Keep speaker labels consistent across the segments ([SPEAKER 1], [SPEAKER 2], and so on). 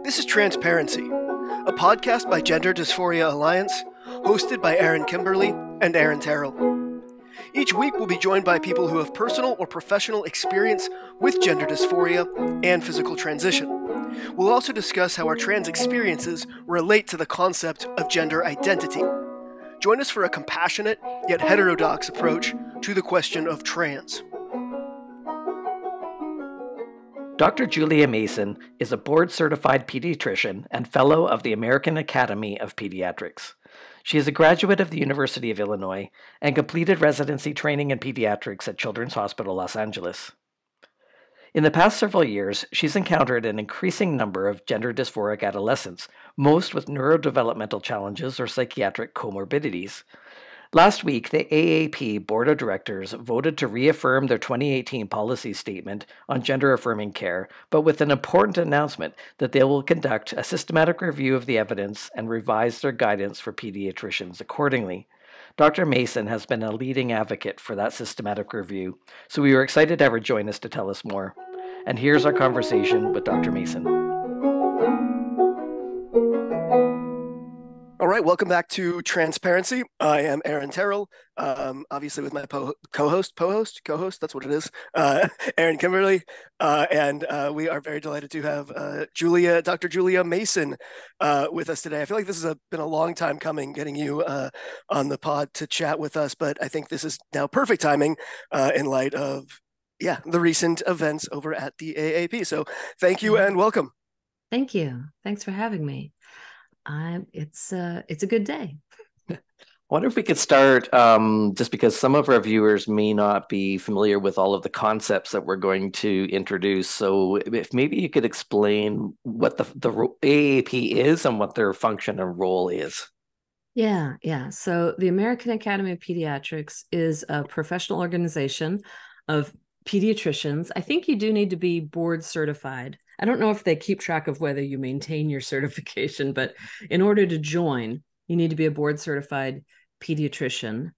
[SPEAKER 1] This is Transparency, a podcast by Gender Dysphoria Alliance, hosted by Aaron Kimberly and Aaron Terrell. Each week, we'll be joined by people who have personal or professional experience with gender dysphoria and physical transition. We'll also discuss how our trans experiences relate to the concept of gender identity. Join us for a compassionate yet heterodox approach to the question of trans.
[SPEAKER 2] Dr. Julia Mason is a board certified pediatrician and fellow of the American Academy of Pediatrics. She is a graduate of the University of Illinois and completed residency training in pediatrics at Children's Hospital Los Angeles. In the past several years, she's encountered an increasing number of gender dysphoric adolescents, most with neurodevelopmental challenges or psychiatric comorbidities. Last week, the AAP Board of Directors voted to reaffirm their 2018 policy statement on gender affirming care, but with an important announcement that they will conduct a systematic review of the evidence and revise their guidance for pediatricians accordingly. Dr. Mason has been a leading advocate for that systematic review, so we were excited to have her join us to tell us more. And here's our conversation with Dr. Mason.
[SPEAKER 1] Right, welcome back to Transparency. I am Aaron Terrell, um, obviously with my po- co-host, co-host, co-host. That's what it is, uh, Aaron Kimberly, uh, and uh, we are very delighted to have uh, Julia, Dr. Julia Mason, uh, with us today. I feel like this has been a long time coming, getting you uh, on the pod to chat with us, but I think this is now perfect timing in light of yeah the recent events over at the AAP. So thank you and welcome.
[SPEAKER 3] Thank you. Thanks for having me. I'm it's uh it's a good day.
[SPEAKER 2] I wonder if we could start um, just because some of our viewers may not be familiar with all of the concepts that we're going to introduce. So, if maybe you could explain what the, the AAP is and what their function and role is.
[SPEAKER 3] Yeah, yeah. So, the American Academy of Pediatrics is a professional organization of pediatricians. I think you do need to be board certified I don't know if they keep track of whether you maintain your certification, but in order to join, you need to be a board certified pediatrician.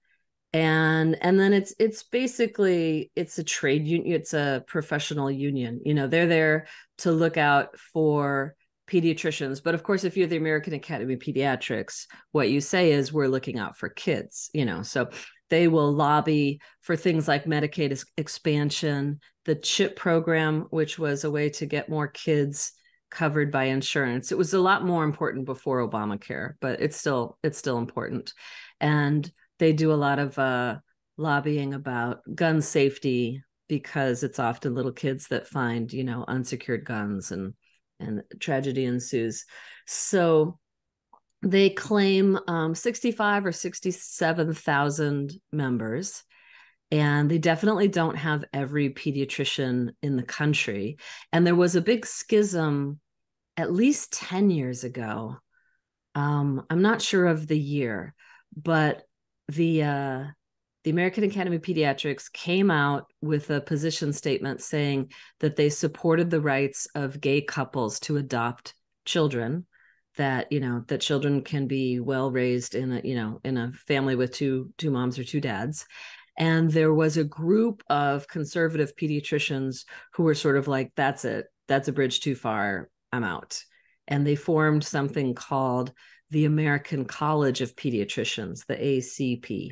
[SPEAKER 3] And and then it's it's basically it's a trade union, it's a professional union. You know, they're there to look out for pediatricians. But of course, if you're the American Academy of Pediatrics, what you say is we're looking out for kids, you know. So they will lobby for things like Medicaid expansion, the CHIP program, which was a way to get more kids covered by insurance. It was a lot more important before Obamacare, but it's still it's still important. And they do a lot of uh, lobbying about gun safety because it's often little kids that find you know unsecured guns and and tragedy ensues. So they claim um, 65 or 67,000 members and they definitely don't have every pediatrician in the country. And there was a big schism at least 10 years ago. Um, i'm not sure of the year but the uh, the american academy of pediatrics came out with a position statement saying that they supported the rights of gay couples to adopt children that you know that children can be well raised in a you know in a family with two two moms or two dads and there was a group of conservative pediatricians who were sort of like, that's it, that's a bridge too far, I'm out. And they formed something called the American College of Pediatricians, the ACP.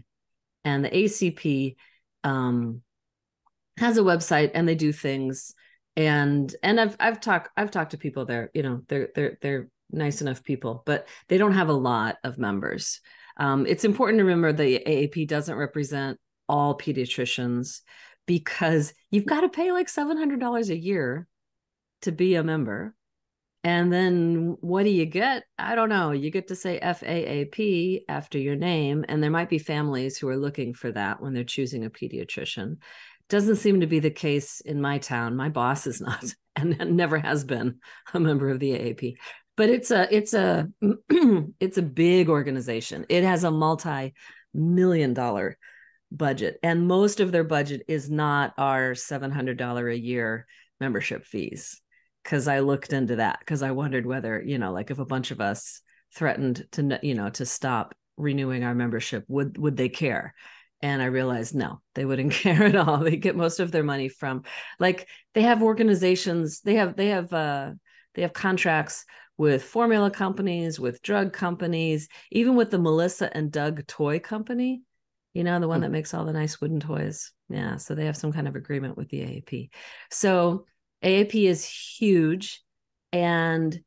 [SPEAKER 3] And the ACP um, has a website and they do things. And and I've I've talked I've talked to people there, you know, they're they're they're nice enough people, but they don't have a lot of members. Um, it's important to remember the AAP doesn't represent all pediatricians because you've got to pay like $700 a year to be a member. And then what do you get? I don't know. You get to say FAAP after your name. And there might be families who are looking for that when they're choosing a pediatrician. Doesn't seem to be the case in my town. My boss is not and never has been a member of the AAP. But it's a it's a it's a big organization. It has a multi million dollar budget and most of their budget is not our $700 a year membership fees because i looked into that because i wondered whether you know like if a bunch of us threatened to you know to stop renewing our membership would would they care and i realized no they wouldn't care at all they get most of their money from like they have organizations they have they have uh They have contracts with formula companies, with drug companies, even with the Melissa and Doug toy company, you know, the one hmm. that makes all the nice wooden toys. Yeah. So they have some kind of agreement with the AAP. So AAP is huge and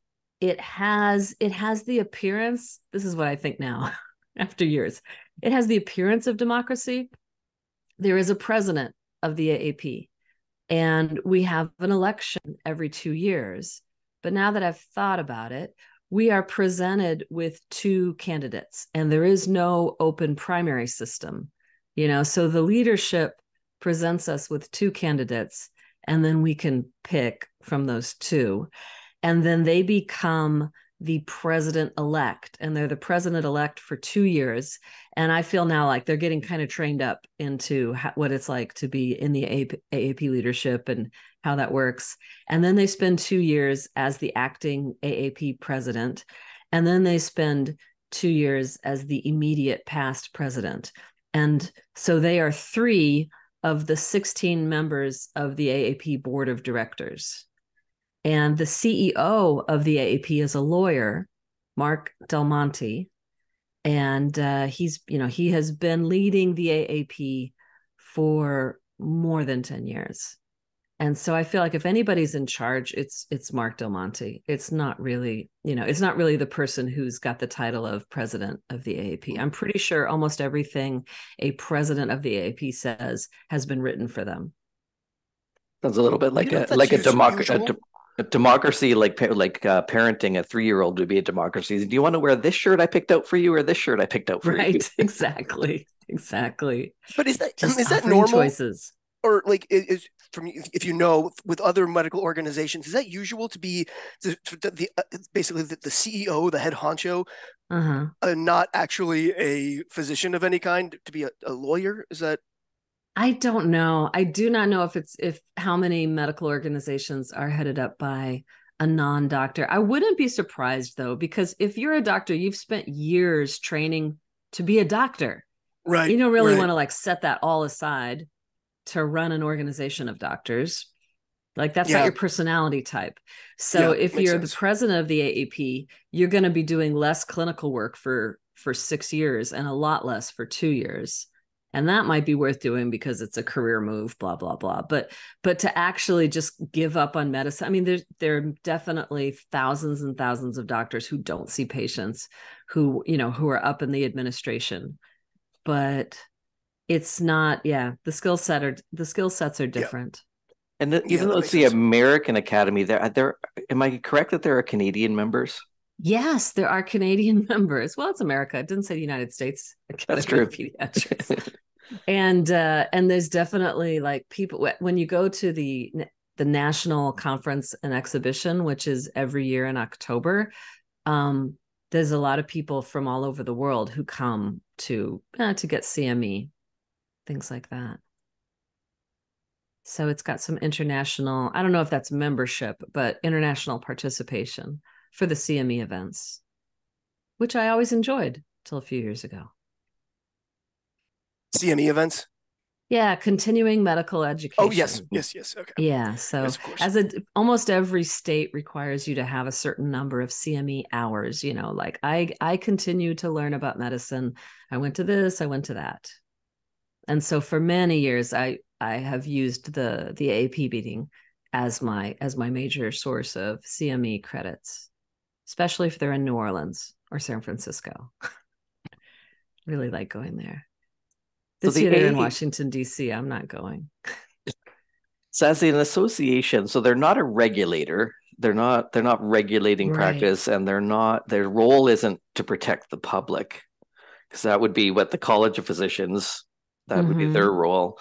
[SPEAKER 3] it has it has the appearance this is what i think now after years it has the appearance of democracy there is a president of the aap and we have an election every 2 years but now that i've thought about it we are presented with two candidates and there is no open primary system you know? So the leadership presents us with two candidates and then we can pick from those two. And then they become the president elect and they're the president elect for two years and i feel now like they're getting kind of trained up into how, what it's like to be in the aap leadership and how that works and then they spend two years as the acting aap president and then they spend two years as the immediate past president and so they are three of the 16 members of the aap board of directors and the CEO of the AAP is a lawyer, Mark Del Monte. And uh, he's, you know, he has been leading the AAP for more than 10 years. And so I feel like if anybody's in charge, it's it's Mark Del Monte. It's not really, you know, it's not really the person who's got the title of president of the AAP. I'm pretty sure almost everything a president of the AAP says has been written for them.
[SPEAKER 2] Sounds a little bit like a like a democracy a democracy like like uh, parenting a three-year-old would be a democracy. Do you want to wear this shirt i picked out for you or this shirt i picked out for
[SPEAKER 3] right,
[SPEAKER 2] you?
[SPEAKER 3] Right. Exactly. Exactly.
[SPEAKER 1] But is that Just is that normal? choices. Or like is from if you know with other medical organizations is that usual to be the, the uh, basically the, the, ceo the head honcho uh-huh. uh, not actually a physician of any kind to be a, a lawyer? Is that
[SPEAKER 3] I don't know. I do not know if it's if how many medical organizations are headed up by a non-doctor. I wouldn't be surprised though because if you're a doctor, you've spent years training to be a doctor.
[SPEAKER 1] Right.
[SPEAKER 3] You don't really
[SPEAKER 1] right.
[SPEAKER 3] want to like set that all aside to run an organization of doctors. Like that's yeah. not your personality type. So yeah, if you're sense. the president of the AAP, you're going to be doing less clinical work for for 6 years and a lot less for 2 years and that might be worth doing because it's a career move blah blah blah but but to actually just give up on medicine i mean there's there are definitely thousands and thousands of doctors who don't see patients who you know who are up in the administration but it's not yeah the skill set are the skill sets are different yeah.
[SPEAKER 2] And the, even yeah, though it's the sense. American Academy, there, uh, there, am I correct that there are Canadian members?
[SPEAKER 3] Yes, there are Canadian members. Well, it's America. It didn't say the United States
[SPEAKER 2] Academy That's true. Pediatrics
[SPEAKER 3] and uh and there's definitely like people when you go to the the national conference and exhibition which is every year in october um there's a lot of people from all over the world who come to uh, to get cme things like that. So it's got some international i don't know if that's membership but international participation for the cme events which i always enjoyed till a few years ago
[SPEAKER 1] CME events?
[SPEAKER 3] Yeah, continuing medical education.
[SPEAKER 1] Oh yes, yes, yes. Okay.
[SPEAKER 3] Yeah, so yes, as a almost every state requires you to have a certain number of CME hours. You know, like I I continue to learn about medicine. I went to this, I went to that, and so for many years I I have used the the AP meeting as my as my major source of CME credits, especially if they're in New Orleans or San Francisco. really like going there. This so the year in Washington D.C. I'm not going.
[SPEAKER 2] so as an association, so they're not a regulator. They're not. They're not regulating right. practice, and they're not. Their role isn't to protect the public, because that would be what the College of Physicians. That mm-hmm. would be mm-hmm. their role.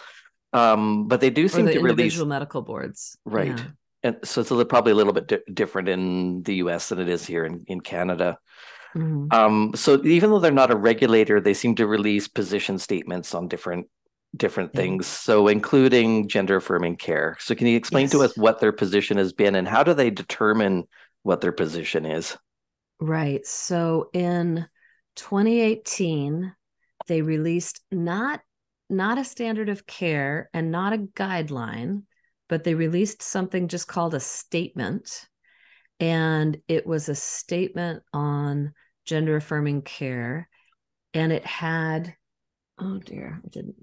[SPEAKER 2] Um, but they do seem
[SPEAKER 3] the
[SPEAKER 2] to
[SPEAKER 3] release
[SPEAKER 2] individual
[SPEAKER 3] medical boards,
[SPEAKER 2] right? Yeah. And so it's a, probably a little bit di- different in the U.S. than it is here in in Canada. Mm-hmm. Um, so even though they're not a regulator, they seem to release position statements on different different mm-hmm. things. So including gender affirming care. So can you explain yes. to us what their position has been and how do they determine what their position is?
[SPEAKER 3] Right. So in 2018, they released not not a standard of care and not a guideline, but they released something just called a statement and it was a statement on gender affirming care. And it had oh dear i didn't.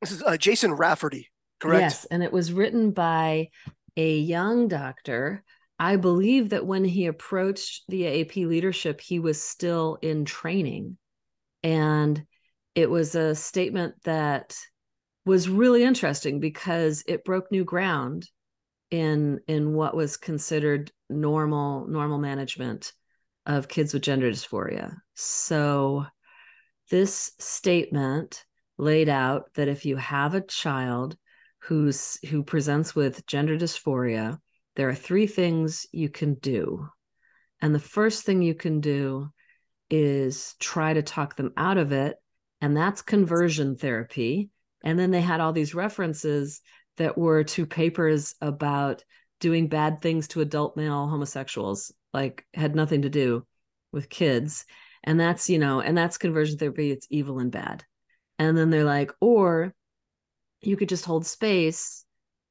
[SPEAKER 1] This is uh, jason rafferty correct?
[SPEAKER 3] Yes and it was written by a young doctor. I believe that when he approached the aap leadership he was still in training. And it was a statement that was really interesting because it broke new ground in in what was considered normal normal management of kids with gender dysphoria. So this statement laid out that if you have a child who's who presents with gender dysphoria, there are three things you can do. And the first thing you can do is try to talk them out of it, and that's conversion therapy. And then they had all these references that were to papers about doing bad things to adult male homosexuals like had nothing to do with kids. And that's you know and that's conversion therapy it's evil and bad. And then they're like or you could just hold space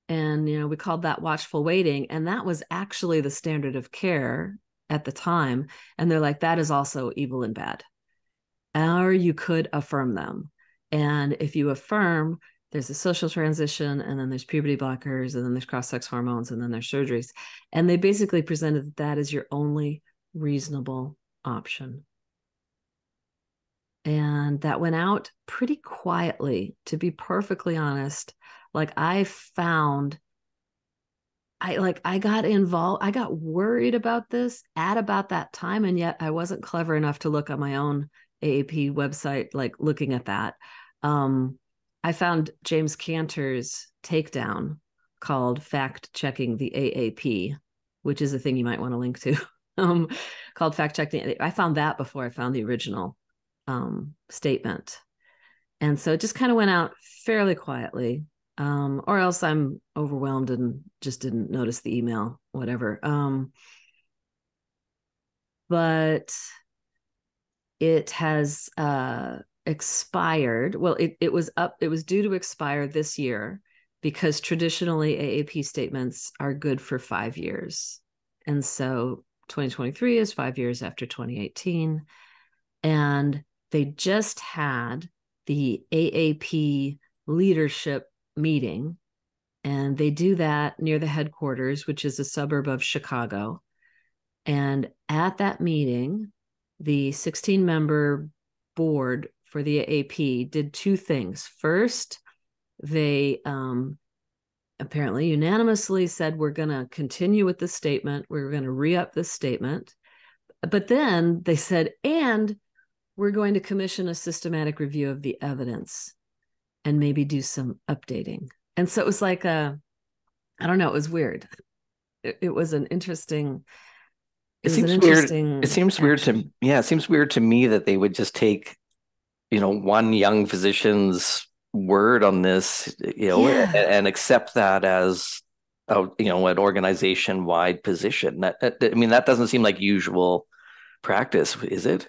[SPEAKER 3] and you know we called that watchful waiting. And that was actually the standard of care at the time. And they're like that is also evil and bad. Or you could affirm them. And if you affirm there's a social transition and then there's puberty blockers and then there's cross-sex hormones and then there's surgeries. And they basically presented that that is your only reasonable option. And that went out pretty quietly to be perfectly honest. Like i found i like i got involved i got worried about this at about that time and yet i wasn't clever enough to look on my own aap website like looking at that. Um I found James Cantor's takedown called Fact Checking the AAP, which is a thing you might want to link to, um, called Fact Checking. I found that before I found the original um, statement. And so it just kind of went out fairly quietly, um, or else I'm overwhelmed and just didn't notice the email, whatever. Um, but it has uh, expired. Well, it, it was up, it was due to expire this year because traditionally AAP statements are good for five years. And so 2023 is five years after 2018. And they just had the AAP leadership meeting. And they do that near the headquarters, which is a suburb of Chicago. And at that meeting, the 16 member board for the AP did two things. First, they um, apparently unanimously said, We're going to continue with this statement. We're going to re up this statement. But then they said, And we're going to commission a systematic review of the evidence and maybe do some updating. And so it was like a, I don't know, it was weird. It, it was an interesting.
[SPEAKER 2] It, it seems weird. It seems action. weird to yeah. It seems weird to me that they would just take you know one young physician's word on this you know yeah. and, and, accept that as a you know an organization wide position. That, i mean that doesn't seem like usual practice is it?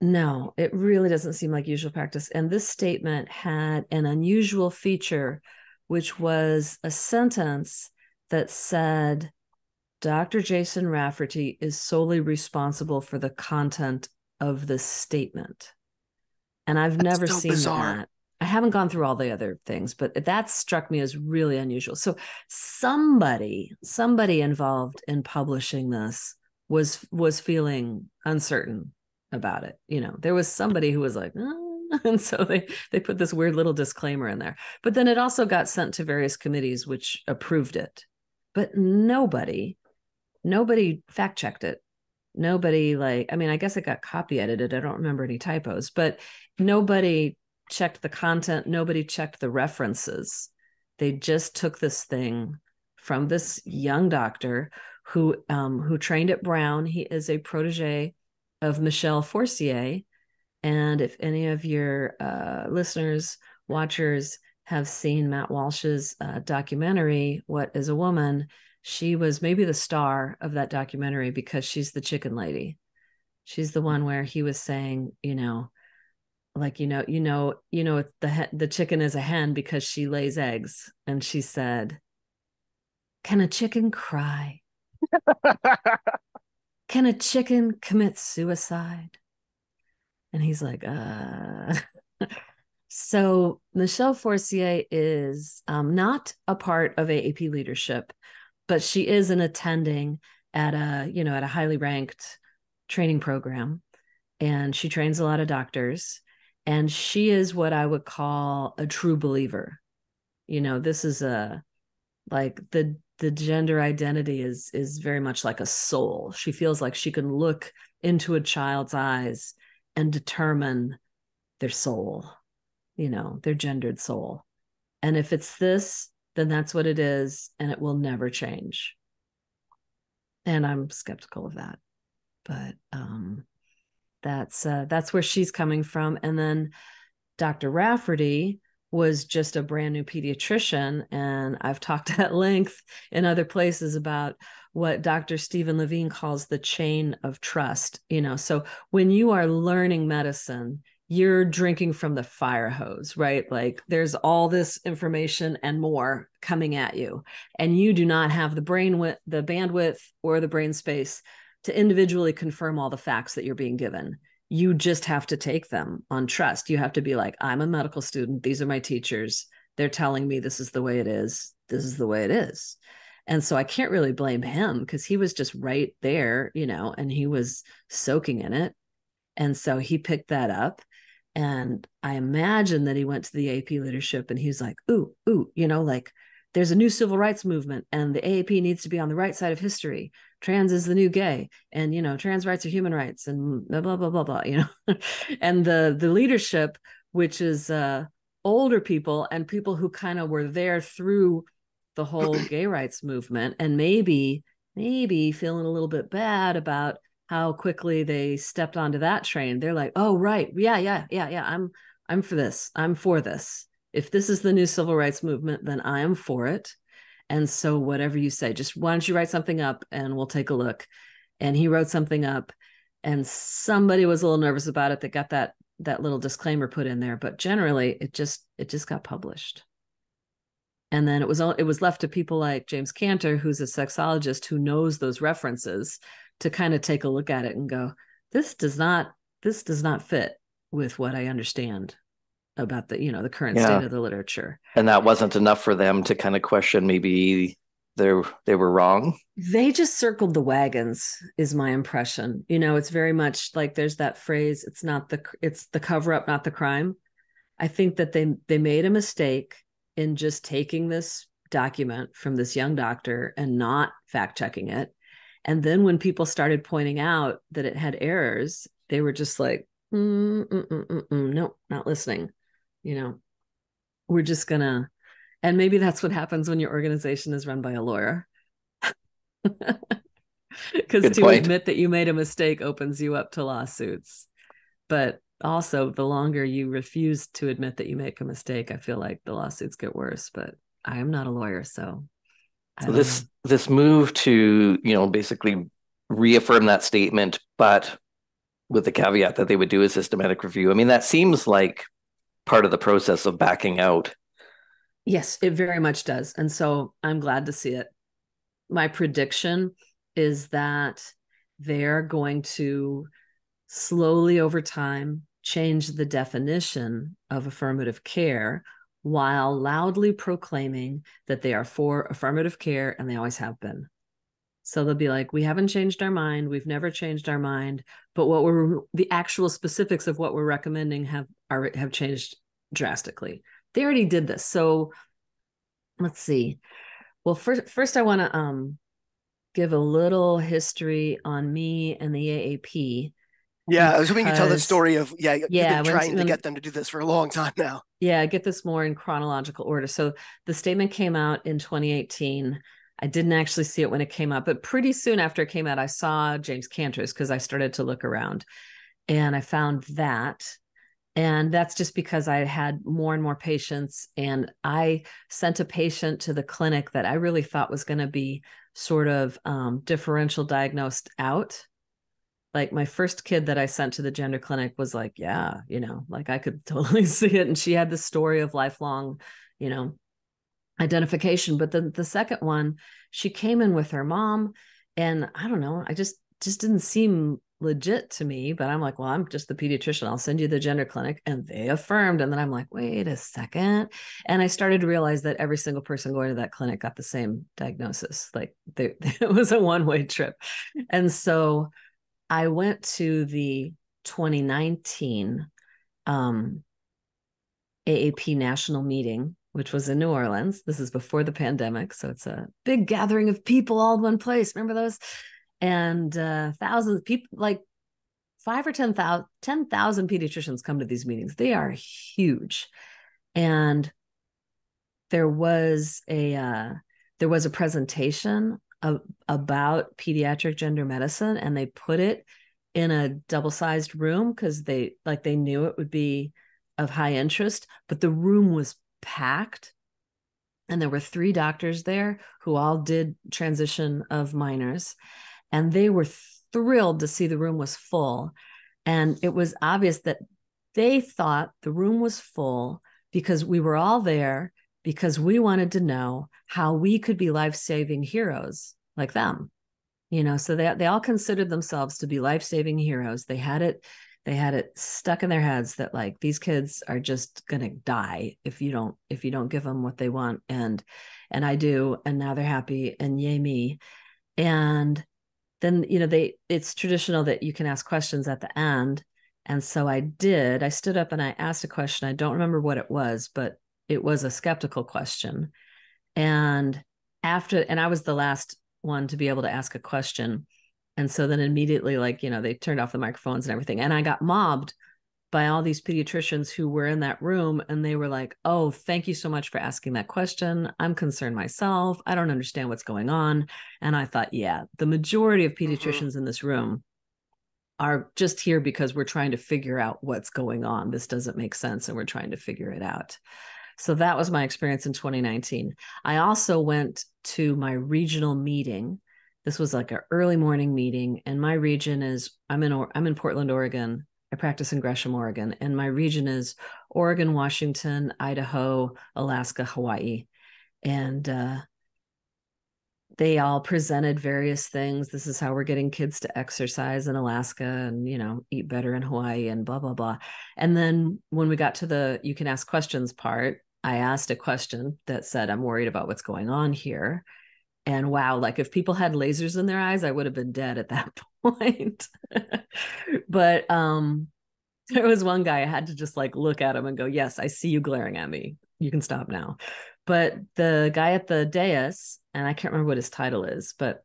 [SPEAKER 3] No it really doesn't seem like usual practice. And this statement had an unusual feature which was a sentence that said dr jason rafferty is solely responsible for the content of this statement and I've That's never so seen bizarre. that. I haven't gone through all the other things, but that struck me as really unusual. So somebody, somebody involved in publishing this was was feeling uncertain about it. You know, there was somebody who was like, oh. and so they they put this weird little disclaimer in there. But then it also got sent to various committees which approved it. But nobody, nobody fact checked it nobody like i mean i guess it got copy edited i don't remember any typos but nobody checked the content nobody checked the references. They just took this thing from this young doctor who um, who trained at brown. He is a protege of michelle forcier. And if any of your uh, listeners watchers have seen matt walsh's uh, documentary what is a woman she was maybe the star of that documentary because she's the chicken lady. She's the one where he was saying, you know, like you know, you know, you know, the the chicken is a hen because she lays eggs, and she said, "Can a chicken cry?" Can a chicken commit suicide? And he's like, uh. so Michelle Forcier is um, not a part of AAP leadership, but she is an attending at a, you know, at a highly ranked training program. And she trains a lot of doctors. And she is what I would call a true believer. You know, this is a like the the gender identity is is very much like a soul she feels like she can look into a child's eyes and determine their soul you know their gendered soul and if it's this then that's what it is and it will never change and i'm skeptical of that but um that's uh that's where she's coming from and then dr rafferty was just a brand new pediatrician. And I've talked at length in other places about what Dr. Stephen Levine calls the chain of trust. You know, so when you are learning medicine, you're drinking from the fire hose, right? Like there's all this information and more coming at you, and you do not have the brain with the bandwidth or the brain space to individually confirm all the facts that you're being given you just have to take them on trust. You have to be like, I'm a medical student. These are my teachers. They're telling me this is the way it is. This is the way it is. And so I can't really blame him because he was just right there, you know, and he was soaking in it. And so he picked that up. And I imagine that he went to the AP leadership and he's like, ooh, ooh, you know, like there's a new civil rights movement and the AAP needs to be on the right side of history. Trans is the new gay and you know trans rights are human rights and blah blah blah blah blah you know. and the the leadership which is uh older people and people who kind of were there through the whole gay rights movement and maybe maybe feeling a little bit bad about how quickly they stepped onto that train. They're like, "Oh right. Yeah, yeah, yeah, yeah. I'm I'm for this. I'm for this." if this is the new civil rights movement, then I am for it. And so, whatever you say, just why don't you write something up and we'll take a look. And he wrote something up, and somebody was a little nervous about it that got that that little disclaimer put in there. But generally, it just it just got published. And then it was all it was left to people like James Cantor, who's a sexologist who knows those references, to kind of take a look at it and go, this does not this does not fit with what I understand about the you know the current yeah. state of the literature.
[SPEAKER 2] And that wasn't enough for them to kind of question maybe they they were wrong?
[SPEAKER 3] They just circled the wagons is my impression. You know it's very much like there's that phrase it's not the it's the cover up not the crime. I think that they they made a mistake in just taking this document from this young doctor and not fact checking it and then when people started pointing out that it had errors they were just like mm, mm, mm, mm, mm no not listening you know? We're just gonna and maybe that's what happens when your organization is run by a lawyer. Because to point. admit that you made a mistake opens you up to lawsuits. But also the longer you refuse to admit that you make a mistake i feel like the lawsuits get worse but i am not a lawyer so
[SPEAKER 2] so this know. this move to you know basically reaffirm that statement but with the caveat that they would do a systematic review i mean that seems like part of the process of backing out.
[SPEAKER 3] Yes, it very much does. And so I'm glad to see it. My prediction is that they're going to slowly over time change the definition of affirmative care while loudly proclaiming that they are for affirmative care and they always have been. So they'll be like, we haven't changed our mind. We've never changed our mind. But what we're the actual specifics of what we're recommending have are have changed drastically. They already did this. So let's see. Well, first first I want to um give a little history on me and the AAP.
[SPEAKER 1] Yeah, I was hoping you tell the story of yeah, yeah, been trying to get them to do this for a long time now.
[SPEAKER 3] Yeah, I get this more in chronological order. So the statement came out in 2018 I didn't actually see it when it came out, but pretty soon after it came out, I saw James Cantor's because I started to look around and I found that. And that's just because I had more and more patients. And I sent a patient to the clinic that I really thought was going to be sort of um, differential diagnosed out. Like my first kid that I sent to the gender clinic was like, yeah, you know, like I could totally see it. And she had the story of lifelong, you know, identification. But then the second one, she came in with her mom and I don't know, I just just didn't seem legit to me, but I'm like, well, I'm just the pediatrician. I'll send you the gender clinic. And they affirmed. And then I'm like, wait a second. And I started to realize that every single person going to that clinic got the same diagnosis. Like they, it was a one way trip. And so I went to the 2019 um, AAP national meeting, which was in New Orleans. This is before the pandemic. So it's a big gathering of people all in one place. Remember those? and uh, thousands of people, like five or 10,000 10, pediatricians come to these meetings. They are huge. And there was a uh, there was a presentation about pediatric gender medicine and they put it in a double-sized room because they like they knew it would be of high interest but the room was packed and there were three doctors there who all did transition of minors and they were thrilled to see the room was full. And it was obvious that they thought the room was full because we were all there because we wanted to know how we could be life-saving heroes like them. You know, so they they all considered themselves to be life-saving heroes. They had it they had it stuck in their heads that like these kids are just to die if you don't if you don't give them what they want and and I do and now they're happy and yay me. And then you know they it's traditional that you can ask questions at the end and so i did i stood up and i asked a question i don't remember what it was but it was a skeptical question. And after and i was the last one to be able to ask a question. And so then immediately like you know they turned off the microphones and everything. And i got mobbed by all these pediatricians who were in that room and they were like oh thank you so much for asking that question. I'm concerned myself. I don't understand what's going on. And i thought yeah the majority of mm-hmm. pediatricians mm-hmm. in this room are just here because we're trying to figure out what's going on. This doesn't make sense and we're trying to figure it out so that was my experience in 2019 i also went to my regional meeting. This was like an early morning meeting and my region is i'm in i'm in portland oregon. I practice in Gresham, Oregon, and my region is Oregon, Washington, Idaho, Alaska, Hawaii. And uh, they all presented various things. This is how we're getting kids to exercise in Alaska and, you know, eat better in Hawaii and blah, blah, blah. And then when we got to the you can ask questions part, I asked a question that said, I'm worried about what's going on here. And wow, like if people had lasers in their eyes, I would have been dead at that point. but um there was one guy I had to just like look at him and go, "Yes, I see you glaring at me. You can stop now." But the guy at the dais, and I can't remember what his title is, but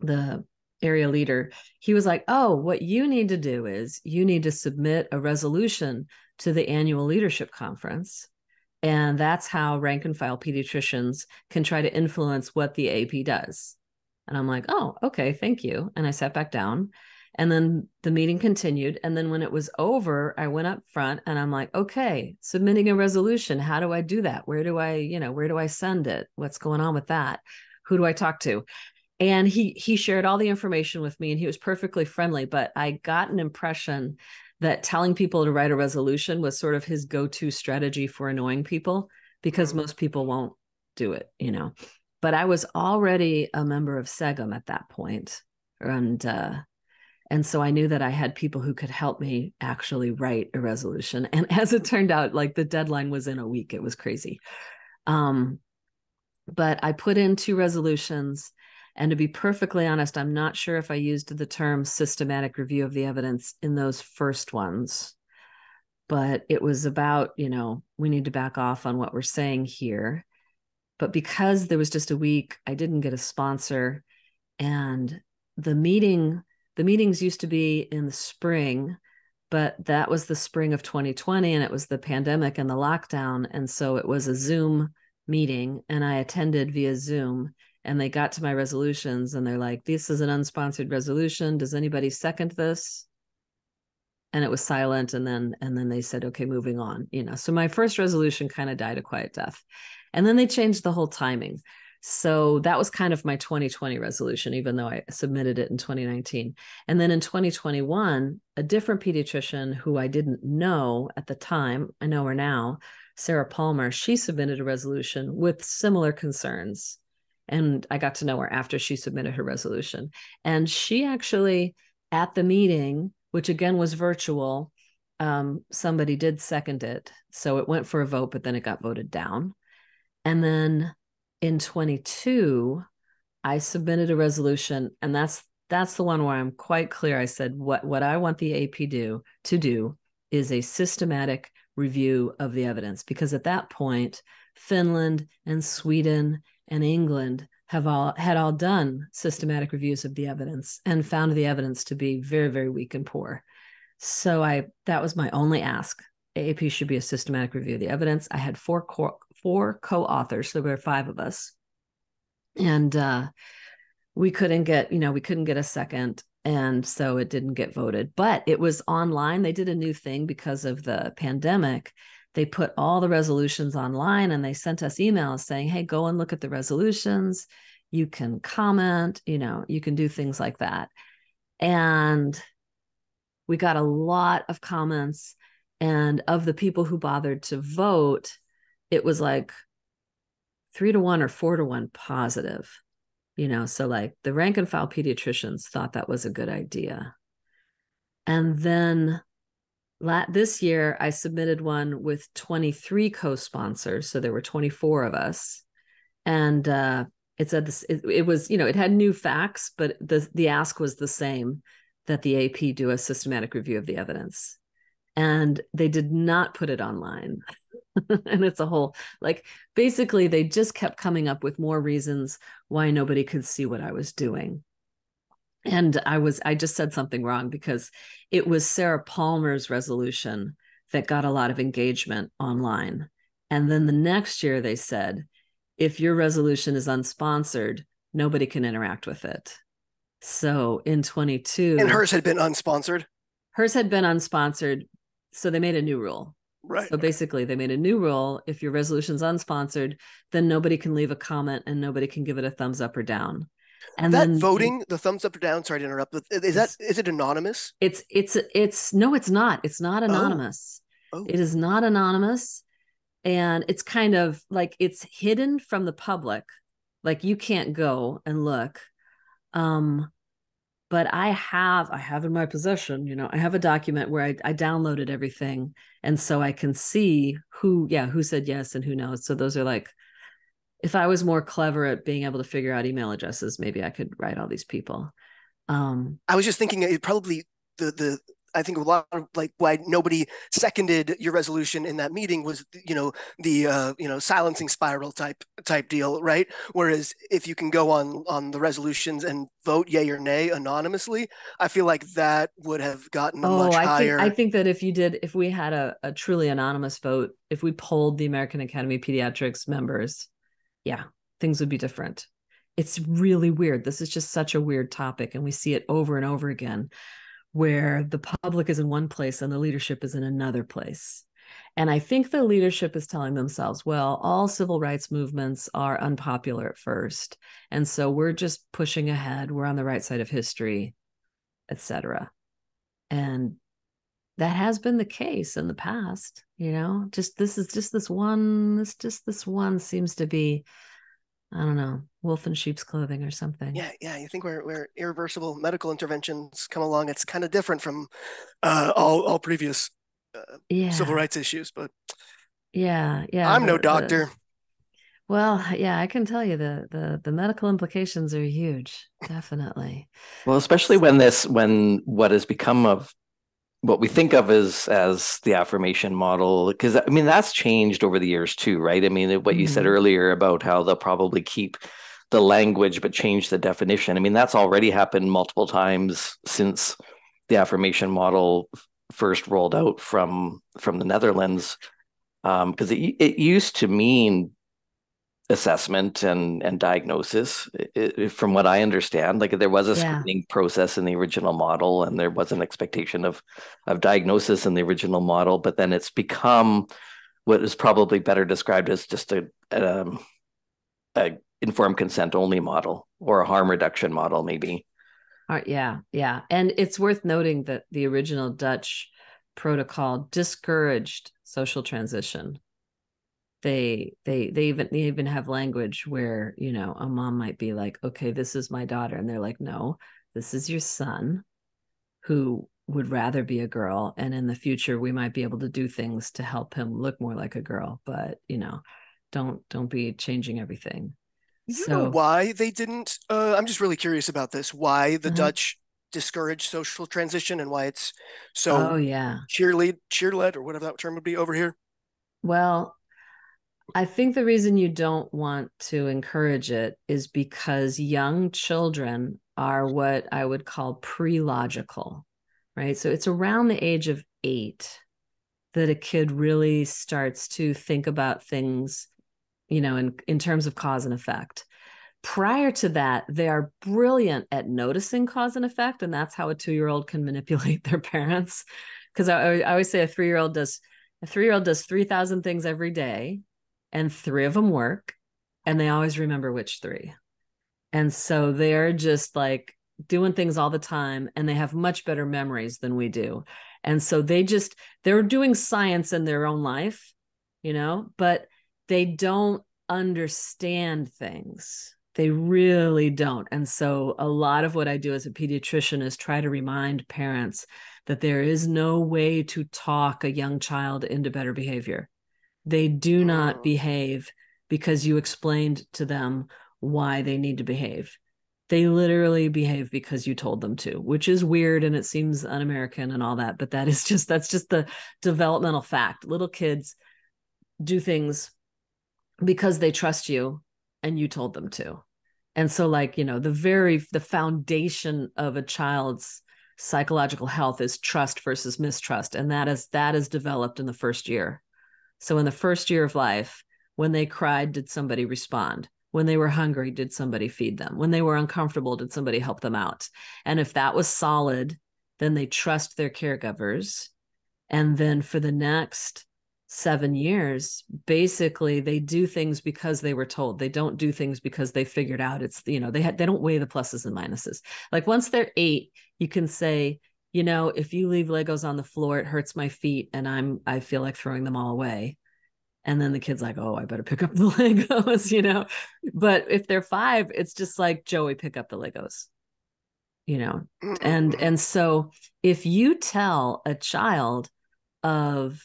[SPEAKER 3] the area leader, he was like, "Oh, what you need to do is you need to submit a resolution to the annual leadership conference and that's how rank and file pediatricians can try to influence what the AP does. And I'm like, oh, okay, thank you. And I sat back down. And then the meeting continued. And then when it was over, I went up front and I'm like, okay, submitting a resolution. How do I do that? Where do I, you know, where do I send it? What's going on with that? Who do I talk to? And he he shared all the information with me and he was perfectly friendly, but I got an impression that telling people to write a resolution was sort of his go-to strategy for annoying people because mm-hmm. most people won't do it, you know. But I was already a member of SEGM at that point, and uh, and so I knew that I had people who could help me actually write a resolution. And as it turned out, like the deadline was in a week. It was crazy. Um, but I put in two resolutions and to be perfectly honest, I'm not sure if I used the term systematic review of the evidence in those first ones, but it was about, you know, we need to back off on what we're saying here. But because there was just a week, I didn't get a sponsor. And the meeting, the meetings used to be in the spring, but that was the spring of 2020 and it was the pandemic and the lockdown. And so it was a Zoom meeting and I attended via Zoom and they got to my resolutions and they're like this is an unsponsored resolution. Does anybody second this? And it was silent and then and then they said okay moving on you know? So my first resolution kind of died a quiet death. And then they changed the whole timing so that was kind of my 2020 resolution even though i submitted it in 2019 and then in 2021 a different pediatrician who i didn't know at the time i know her now sarah palmer she submitted a resolution with similar concerns And I got to know her after she submitted her resolution. And she actually, at the meeting, which again was virtual, um, somebody did second it. So it went for a vote, but then it got voted down. And then in 22, I submitted a resolution, and that's that's the one where I'm quite clear. I said what what I want the AP do to do is a systematic review of the evidence because at that point Finland and Sweden and England have all had all done systematic reviews of the evidence and found the evidence to be very very weak and poor. So I that was my only ask. AAP should be a systematic review of the evidence. I had four co- four co-authors, so there were five of us, and uh, we couldn't get you know we couldn't get a second and so it didn't get voted. But it was online. They did a new thing because of the pandemic. They put all the resolutions online and they sent us emails saying hey go and look at the resolutions. You can comment you know you can do things like that. And we got a lot of comments and of the people who bothered to vote it was like three to one or four to one positive you know? So like the rank and file pediatricians thought that was a good idea. And then lat this year i submitted one with 23 co-sponsors so there were 24 of us. And uh, it said this it, it, was you know it had new facts but the the ask was the same that the ap do a systematic review of the evidence. And they did not put it online and it's a whole like basically they just kept coming up with more reasons why nobody could see what I was doing. And I was I just said something wrong because it was Sarah Palmer's resolution that got a lot of engagement online. And then the next year they said if your resolution is unsponsored, nobody can interact with it. So in 22
[SPEAKER 1] And hers had been unsponsored.
[SPEAKER 3] Hers had been unsponsored, so they made a new rule
[SPEAKER 1] Right.
[SPEAKER 3] so basically, they made a new rule. If your resolution's unsponsored, then nobody can leave a comment and nobody can give it a thumbs up or down. And
[SPEAKER 1] that
[SPEAKER 3] then
[SPEAKER 1] voting, the thumbs up or down. Sorry to interrupt. Is that is it anonymous?
[SPEAKER 3] It's it's it's no, it's not. It's not anonymous.
[SPEAKER 1] Oh.
[SPEAKER 3] It is not anonymous, and it's kind of like it's hidden from the public. Like you can't go and look. Um, but I have I have in my possession, you know, I have a document where I, I downloaded everything, and so I can see who, yeah, who said yes and who noes. So those are like, if I was more clever at being able to figure out email addresses, maybe I could write all these people. Um,
[SPEAKER 1] I was just thinking it probably the the I think a lot of like why nobody seconded your resolution in that meeting was you know the uh, you know silencing spiral type type deal, right? Whereas if you can go on on the resolutions and vote yay or nay anonymously, I feel like that would have gotten
[SPEAKER 3] oh,
[SPEAKER 1] much
[SPEAKER 3] I
[SPEAKER 1] higher.
[SPEAKER 3] think I think that if you did, if we had a, a truly anonymous vote, if we polled the American Academy of Pediatrics members, yeah, things would be different. It's really weird. This is just such a weird topic, and we see it over and over again where the public is in one place and the leadership is in another place. And I think the leadership is telling themselves, well, all civil rights movements are unpopular at first. And so we're just pushing ahead. We're on the right side of history, etc. And that has been the case in the past, you know, just this is just this one, this just this one seems to be I don't know, wolf in sheep's clothing or something.
[SPEAKER 1] Yeah, yeah. You think where where irreversible medical interventions come along, it's kind of different from uh, all all previous uh,
[SPEAKER 3] yeah.
[SPEAKER 1] civil rights issues. But
[SPEAKER 3] yeah, yeah.
[SPEAKER 1] I'm
[SPEAKER 3] the-
[SPEAKER 1] no
[SPEAKER 3] the-
[SPEAKER 1] doctor.
[SPEAKER 3] well, yeah, I can tell you the the the medical implications are huge, definitely.
[SPEAKER 2] Well, especially when this, when what has become of what we think of as as the affirmation model, because I mean that's changed over the years too, right? I mean, what you said
[SPEAKER 3] Mhm.
[SPEAKER 2] earlier about how they'll probably keep the language but change the definition. I mean, that's already happened multiple times since the affirmation model first rolled out from from the Netherlands, because it it used to mean assessment and and diagnosis i- i- from what i understand like there was a
[SPEAKER 3] Yeah.
[SPEAKER 2] screening process in the original model and there was an expectation of of diagnosis in the original model but then it's become what is probably better described as just a um, a informed consent only model or a harm reduction model maybe
[SPEAKER 3] Uh, yeah, yeah, and it's worth noting that the original Dutch protocol discouraged social transition. They they they even they even have language where you know a mom might be like okay this is my daughter and they're like no this is your son who would rather be a girl and in the future we might be able to do things to help him look more like a girl but you know don't don't be changing everything
[SPEAKER 1] You
[SPEAKER 3] so
[SPEAKER 1] know why they didn't? Uh, I'm just really curious about this. Why the
[SPEAKER 3] Uh-huh.
[SPEAKER 1] Dutch discourage social transition and why it's so
[SPEAKER 3] oh yeah
[SPEAKER 1] cheerlead, cheerled, or whatever that term would be over here.
[SPEAKER 3] Well, I think the reason you don't want to encourage it is because young children are what I would call pre logical, right? So it's around the age of eight that a kid really starts to think about things, you know, in, in terms of cause and effect. Prior to that, they are brilliant at noticing cause and effect. And that's how a two year old can manipulate their parents. Because I, I always say a three year old does a three year old does 3,000 things every day, and three of them work, and they always remember which three. And so they're just like doing things all the time, and they have much better memories than we do. And so they just, they're doing science in their own life, you know, but they don't understand things. They really don't. And so a lot of what I do as a pediatrician is try to remind parents that there is no way to talk a young child into better behavior. They do not
[SPEAKER 1] Mm.
[SPEAKER 3] behave because you explained to them why they need to behave. They literally behave because you told them to, which is weird and it seems un-American and all that, but that is just that's just the developmental fact. Little kids do things because they trust you and you told them to. And so like, you know, the very the foundation of a child's psychological health is trust versus mistrust and that is that is developed in the first year. So in the first year of life, when they cried, did somebody respond? When they were hungry, did somebody feed them? When they were uncomfortable, did somebody help them out? And if that was solid, then they trust their caregivers. And then for the next seven years, basically they do things because they were told. They don't do things because they figured out it's, you know, they had they don't weigh the pluses and minuses. Like once they're eight, you can say, you know, if you leave Legos on the floor, it hurts my feet and I'm I feel like throwing them all away. And then the kid's like, oh, I better pick up the Legos, you know. But if they're five, it's just like Joey, pick up the Legos. You know, and and so if you tell a child of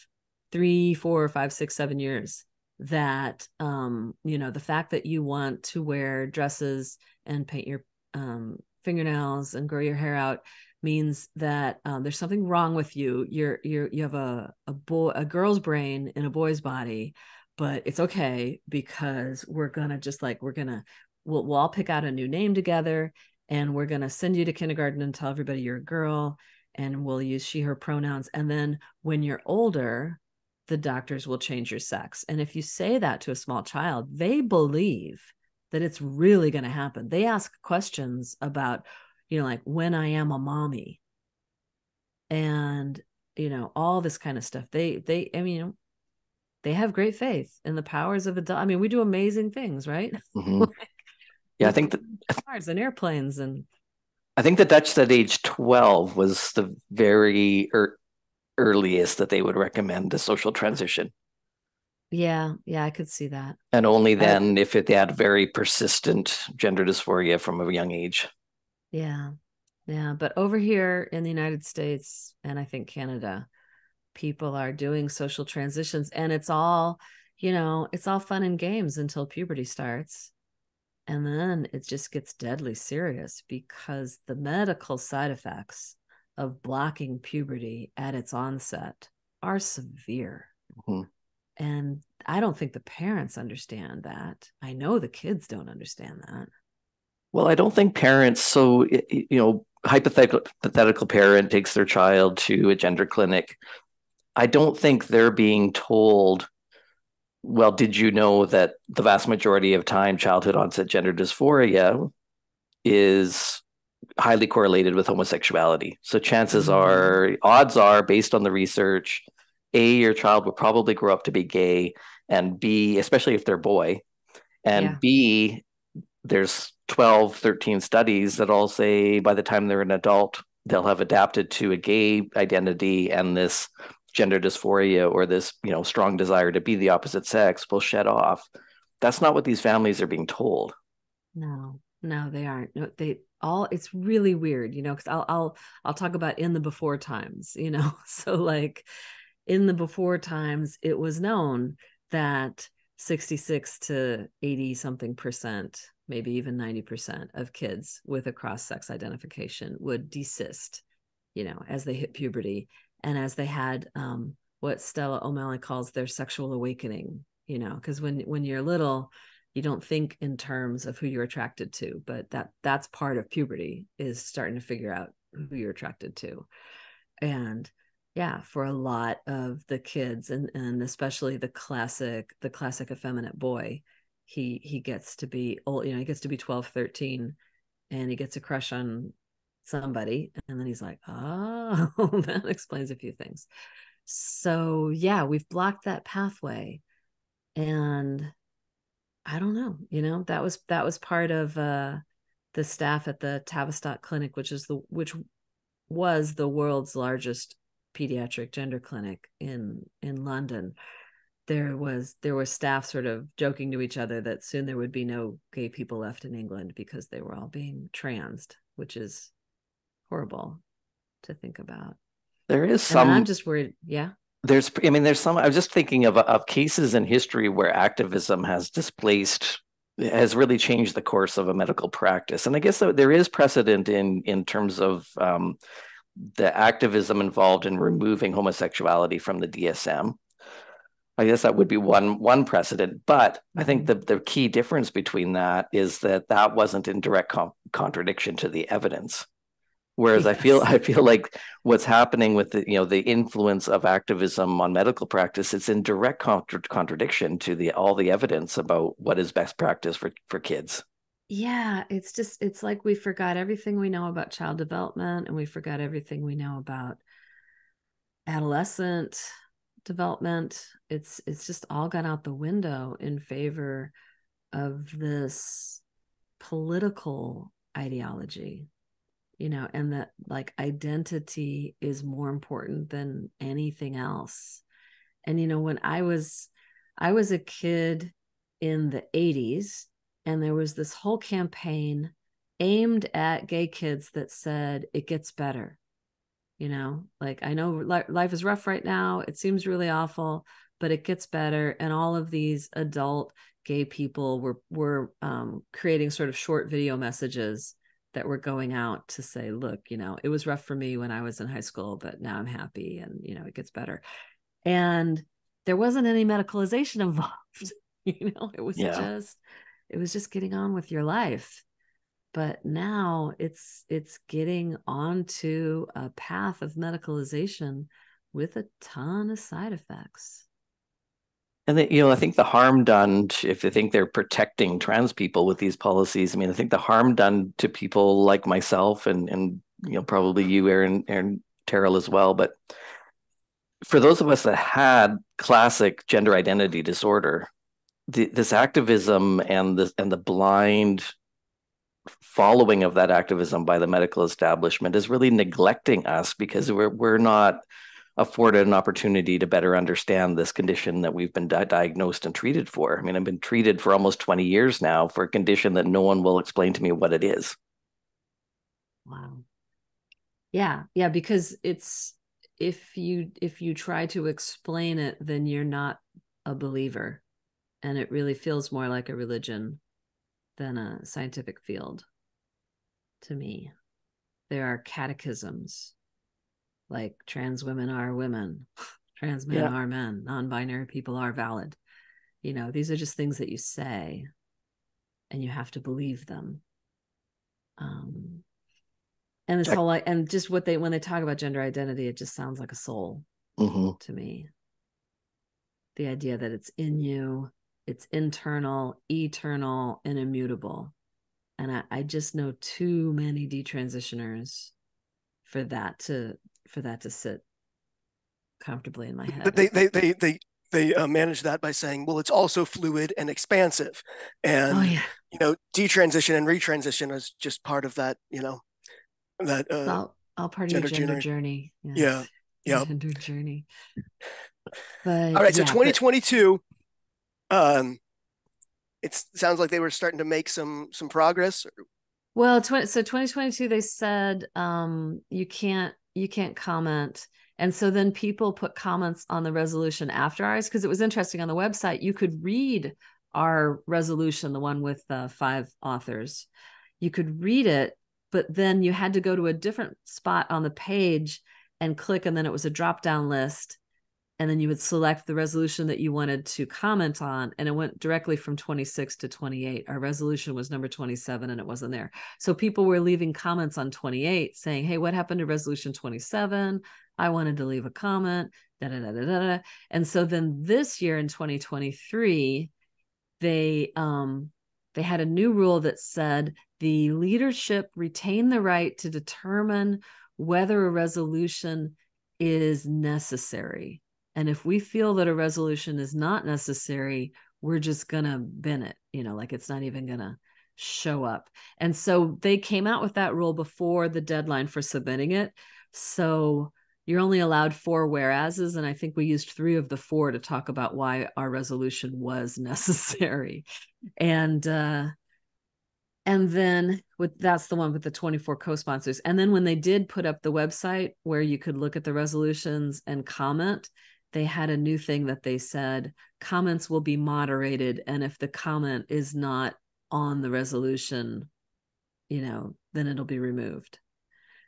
[SPEAKER 3] three four five six seven years that um you know the fact that you want to wear dresses and paint your um fingernails and grow your hair out means that um, there's something wrong with you. You're you're you have a a boy a girl's brain in a boy's body but it's okay because we're gonna just like we're gonna we'll, we'll all pick out a new name together and we're gonna send you to kindergarten and tell everybody you're a girl and we'll use she her pronouns. And then when you're older the doctors will change your sex. And if you say that to a small child they believe that it's really going to happen. They ask questions about you know like when i am a mommy and you know all this kind of stuff they they i mean you know they have great faith in the powers of adult i mean we do amazing things right
[SPEAKER 2] Mhm. Yeah, I think that
[SPEAKER 3] cars and airplanes and
[SPEAKER 2] I think the Dutch at age 12 was the very er- earliest that they would recommend a social transition.
[SPEAKER 3] yeah yeah i could see that
[SPEAKER 2] And only then if it, they had very persistent gender dysphoria from a young age.
[SPEAKER 3] Yeah. Yeah. But over here in the United States and I think Canada, people are doing social transitions and it's all, you know, it's all fun and games until puberty starts. And then it just gets deadly serious because the medical side effects of blocking puberty at its onset are severe.
[SPEAKER 2] Mhm.
[SPEAKER 3] And I don't think the parents understand that. I know the kids don't understand that.
[SPEAKER 2] Well, I don't think parents, so, you know, hypothetical, hypothetical parent takes their child to a gender clinic. I don't think they're being told, well, did you know that the vast majority of time childhood onset gender dysphoria is highly correlated with homosexuality? So chances
[SPEAKER 3] Mhm.
[SPEAKER 2] are, odds are, based on the research, A, your child will probably grow up to be gay, and B, especially if they're boy, and
[SPEAKER 3] Yeah.
[SPEAKER 2] B, there's 12, 13 studies that all say by the time they're an adult, they'll have adapted to a gay identity and this gender dysphoria or this you know strong desire to be the opposite sex will shed off. That's not what these families are being told.
[SPEAKER 3] No no they aren't. No, they all it's really weird you know because I'll, I'll i'll talk about in the before times you know? So like in the before times it was known that 66 to 80 something percent maybe even 90% of kids with a cross sex identification would desist you know as they hit puberty and as they had um, what stella o'malley calls their sexual awakening you know because when when you're little you don't think in terms of who you're attracted to but that that's part of puberty is starting to figure out who you're attracted to. And yeah for a lot of the kids and and especially the classic the classic effeminate boy he he gets to be old you know he gets to be 12 13 and he gets a crush on somebody and then he's like oh that explains a few things. So yeah we've blocked that pathway and i don't know you know that was that was part of uh the staff at the tavistock clinic which is the which was the world's largest pediatric gender clinic in in london there was there was staff sort of joking to each other that soon there would be no gay people left in england because they were all being transed which is horrible to think about.
[SPEAKER 2] There is some
[SPEAKER 3] and i'm just worried yeah?
[SPEAKER 2] There's i mean there's some i was just thinking of of cases in history where activism has displaced has really changed the course of a medical practice. And i guess there is precedent in in terms of um, the activism involved in removing homosexuality from the dsm i guess that would be one one precedent but i think mm-hmm. the, the key difference between that is that that wasn't in direct com- contradiction to the evidence Whereas yes. I feel I feel like what's happening with the you know the influence of activism on medical practice, it's in direct contra- contradiction to the all the evidence about what is best practice for for kids.
[SPEAKER 3] Yeah, it's just it's like we forgot everything we know about child development and we forgot everything we know about adolescent development. It's it's just all gone out the window in favor of this political ideology you know and that like identity is more important than anything else and you know when i was i was a kid in the 80s and there was this whole campaign aimed at gay kids that said it gets better you know like i know life is rough right now it seems really awful but it gets better and all of these adult gay people were were um, creating sort of short video messages that were going out to say, look, you know, it was rough for me when I was in high school, but now I'm happy and, you know, it gets better. And there wasn't any medicalization involved. you know, it was yeah. just, it was just getting on with your life. But now it's it's getting onto a path of medicalization with a ton of side effects.
[SPEAKER 2] And then, you know, I think the harm done, if they think they're protecting trans people with these policies, I mean, I think the harm done to people like myself and and you know probably you, Aaron, Aaron Terrell as well, but for those of us that had classic gender identity disorder, the, this activism and the and the blind following of that activism by the medical establishment is really neglecting us because we're we're not afforded an opportunity to better understand this condition that we've been di- diagnosed and treated for. I mean, I've been treated for almost 20 years now for a condition that no one will explain to me what it is.
[SPEAKER 3] Wow. Yeah, yeah, because it's if you if you try to explain it, then you're not a believer. And it really feels more like a religion than a scientific field to me. There are catechisms like trans women are women, trans men yeah. are men, non binary people are valid. You know, these are just things that you say and you have to believe them. Um, and this whole like, and just what they, when they talk about gender identity, it just sounds like a soul mm-hmm. to me. The idea that it's in you, it's internal, eternal, and immutable. And I, I just know too many detransitioners for that to for that to sit comfortably in my head.
[SPEAKER 1] They they they they they uh, manage that by saying, well, it's also fluid and expansive, and oh, yeah. you know, detransition and retransition is just part of that. You know, that uh,
[SPEAKER 3] all, all part of your gender, gender journey.
[SPEAKER 1] Yes. Yeah. Yeah.
[SPEAKER 3] Gender journey. But
[SPEAKER 1] All right, so
[SPEAKER 3] yeah, but-
[SPEAKER 1] 2022 um it sounds like they were starting to make some some progress.
[SPEAKER 3] Well, 20, so 2022 they said um you can't you can't comment. And so then people put comments on the resolution after ours because it was interesting on the website you could read our resolution, the one with uh, five authors. You could read it, but then you had to go to a different spot on the page and click and then it was a drop down list and then you would select the resolution that you wanted to comment on and it went directly from 26 to 28 our resolution was number 27 and it wasn't there. So people were leaving comments on 28 saying hey what happened to resolution 27 i wanted to leave a comment. Da, da, da, da, da, and so then this year in 2023 they um they had a new rule that said the leadership retain the right to determine whether a resolution is necessary and if we feel that a resolution is not necessary, we're just going to bin it, you know, like it's not even going to show up. And so they came out with that rule before the deadline for submitting it. So you're only allowed four whereases. And I think we used three of the four to talk about why our resolution was necessary. And, uh, and then with that's the one with the 24 co-sponsors and then when they did put up the website where you could look at the resolutions and comment they had a new thing that they said comments will be moderated and if the comment is not on the resolution you know then it'll be removed.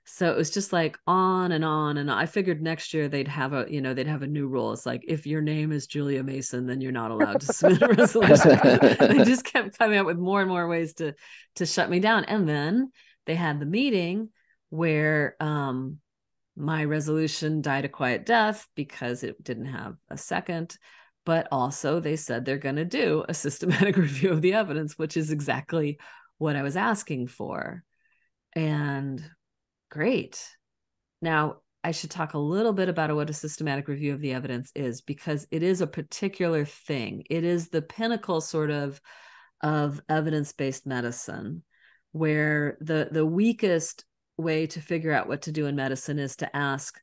[SPEAKER 3] So it was just like on and on and on. i figured next year they'd have a you know they'd have a new rule. It's like if your name is julia mason then you're not allowed to submit a resolution. They just kept coming up with more and more ways to to shut me down. And then they had the meeting where um my resolution died a quiet death because it didn't have a second but also they said they're going to do a systematic review of the evidence which is exactly what i was asking for. And great. Now i should talk a little bit about what a systematic review of the evidence is because it is a particular thing. It is the pinnacle sort of of evidence-based medicine where the the weakest way to figure out what to do in medicine is to ask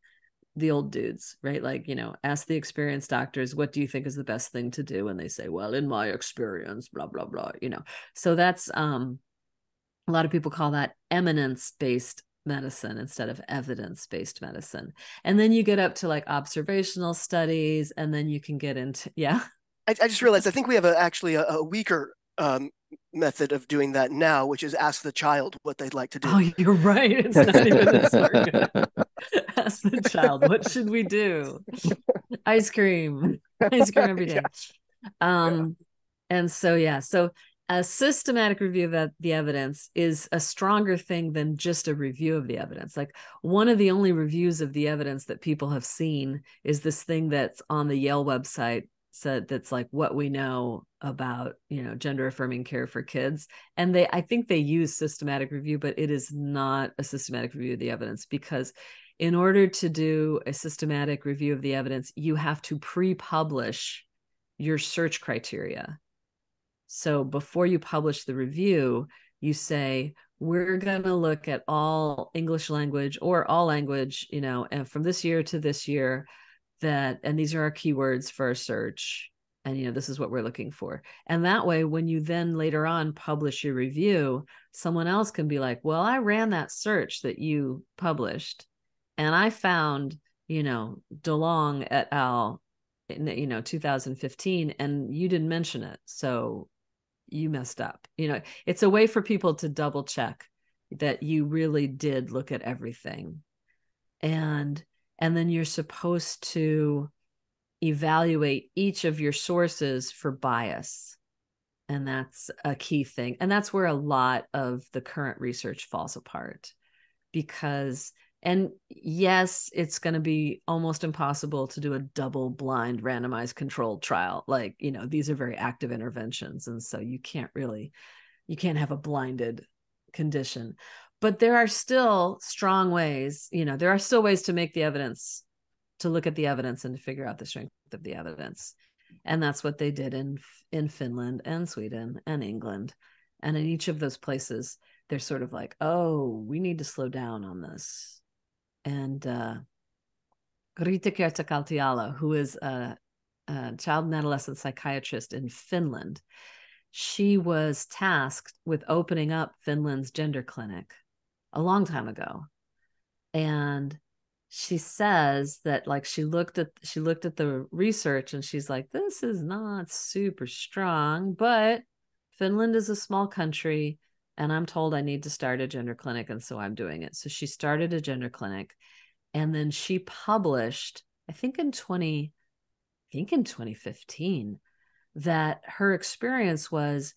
[SPEAKER 3] the old dudes, right? Like, you know, ask the experienced doctors, what do you think is the best thing to do? And they say, well, in my experience, blah, blah, blah, you know. So that's um a lot of people call that eminence based medicine instead of evidence based medicine. And then you get up to like observational studies, and then you can get into, yeah.
[SPEAKER 1] I, I just realized I think we have a, actually a, a weaker um, method of doing that now, which is ask the child what they'd like to do.
[SPEAKER 3] Oh, you're right. It's not even this hard. ask the child, what should we do? Ice cream. Ice cream every day. Um, and so yeah, so a systematic review of the evidence is a stronger thing than just a review of the evidence. Like one of the only reviews of the evidence that people have seen is this thing that's on the Yale website said that's like what we know about you know gender affirming care for kids. And they i think they use systematic review but it is not a systematic review of the evidence because in order to do a systematic review of the evidence you have to pre-publish your search criteria. So before you publish the review you say we're going to look at all english language or all language you know and from this year to this year that and these are our keywords for our search and you know this is what we're looking for. And that way when you then later on publish your review someone else can be like well i ran that search that you published and i found you know delong et al in you know 2015 and you didn't mention it so you messed up. You know it's a way for people to double check that you really did look at everything. And and then you're supposed to evaluate each of your sources for bias. And that's a key thing. And that's where a lot of the current research falls apart because and yes it's going to be almost impossible to do a double blind randomized controlled trial. Like you know these are very active interventions. And so you can't really you can't have a blinded condition but there are still strong ways you know there are still ways to make the evidence to look at the evidence and to figure out the strength of the evidence. And that's what they did in in Finland and Sweden and England. And in each of those places they're sort of like oh we need to slow down on this. And uh Riittakerttu Kaltiala, who is a, a child and adolescent psychiatrist in Finland. She was tasked with opening up Finland's gender clinic a long time ago. And she says that like she looked at she looked at the research and she's like this is not super strong but finland is a small country and i'm told i need to start a gender clinic and so i'm doing it so she started a gender clinic and then she published i think in 20 i think in 2015 that her experience was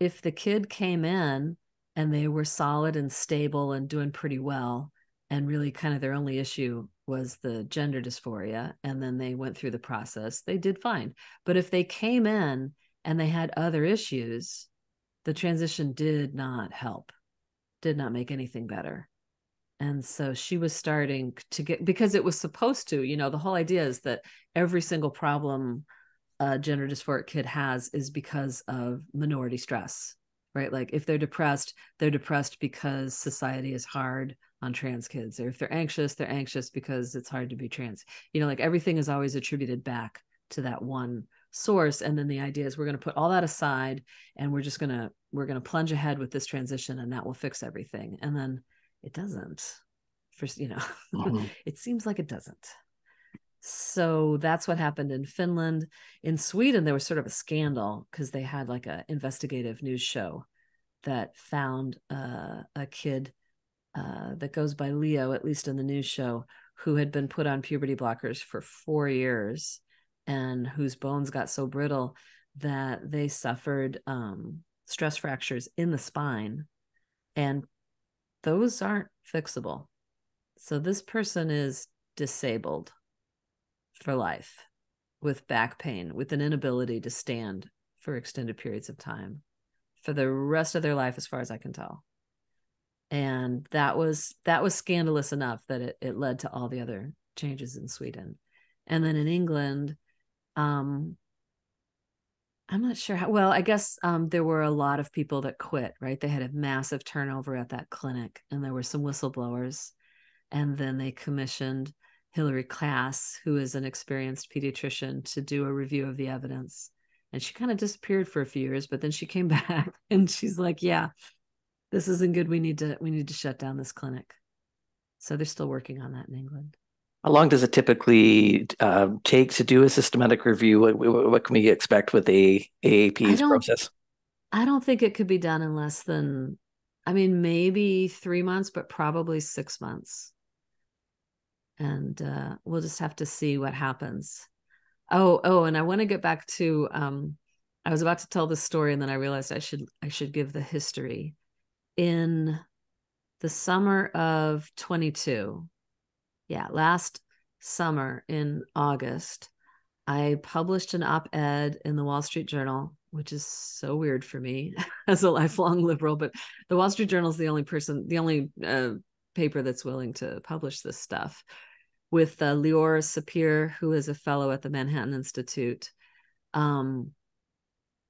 [SPEAKER 3] if the kid came in and they were solid and stable and doing pretty well. And really kind of their only issue was the gender dysphoria and then they went through the process. They did fine. But if they came in and they had other issues the transition did not help did not make anything better. And so she was starting to get because it was supposed to you know the whole idea is that every single problem a gender dysphoric kid has is because of minority stress right? Like if they're depressed they're depressed because society is hard on trans kids. Or if they're anxious they're anxious because it's hard to be trans. You know like everything is always attributed back to that one source. And then the idea is we're going to put all that aside and we're just going to we're going to plunge ahead with this transition and that will fix everything. And then it doesn't for you know mm-hmm. it seems like it doesn't so that's what happened in finland in sweden there was sort of a scandal because they had like a investigative news show that found uh, a kid uh, that goes by Leo, at least in the news show, who had been put on puberty blockers for four years and whose bones got so brittle that they suffered um, stress fractures in the spine. And those aren't fixable. So this person is disabled for life with back pain, with an inability to stand for extended periods of time for the rest of their life, as far as I can tell. And that was that was scandalous enough that it, it led to all the other changes in sweden. And then in england um i'm not sure how well i guess um there were a lot of people that quit right? They had a massive turnover at that clinic and there were some whistleblowers. And then they commissioned hilary cass who is an experienced pediatrician to do a review of the evidence and she kind of disappeared for a few years but then she came back and she's like yeah this isn't good. We need to we need to shut down this clinic. So they're still working on that in England.
[SPEAKER 2] How long does it typically uh, take to do a systematic review? What, what can we expect with a AAP's process?
[SPEAKER 3] I don't think it could be done in less than, I mean, maybe three months, but probably six months. And uh, we'll just have to see what happens. Oh, oh, and I want to get back to. Um, I was about to tell this story, and then I realized I should I should give the history in the summer of 22. Yeah, last summer in August, I published an op ed in the Wall Street Journal, which is so weird for me as a lifelong liberal. But the Wall Street Journal is the only person, the only uh, paper that's willing to publish this stuff with uh, Leor Sapir, who is a fellow at the Manhattan Institute. Um,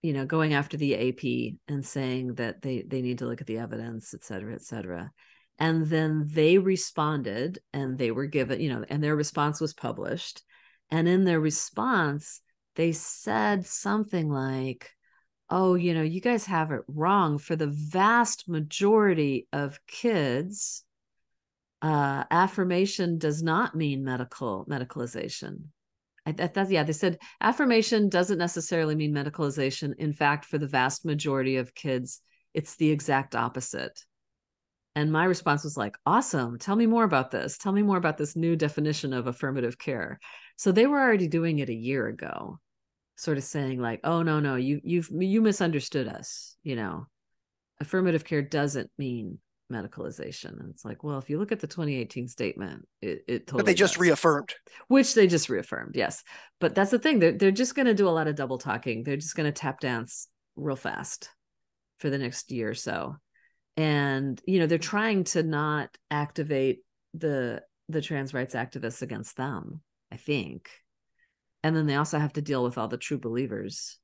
[SPEAKER 3] you know going after the ap and saying that they they need to look at the evidence et cetera et cetera and then they responded and they were given you know and their response was published and in their response they said something like oh you know you guys have it wrong for the vast majority of kids uh, affirmation does not mean medical medicalization I, yeah, they said affirmation doesn't necessarily mean medicalization. In fact, for the vast majority of kids, it's the exact opposite. And my response was like, awesome. Tell me more about this. Tell me more about this new definition of affirmative care. So they were already doing it a year ago, sort of saying like, oh no, no, you you've you misunderstood us, you know. Affirmative care doesn't mean medicalization. And it's like, well, if you look at the 2018 statement, it, it totally
[SPEAKER 1] But they just
[SPEAKER 3] does.
[SPEAKER 1] reaffirmed.
[SPEAKER 3] Which they just reaffirmed, yes. But that's the thing. They're, they're just going to do a lot of double talking. They're just going to tap dance real fast for the next year or so. And, you know, they're trying to not activate the the trans rights activists against them, I think. And then they also have to deal with all the true believers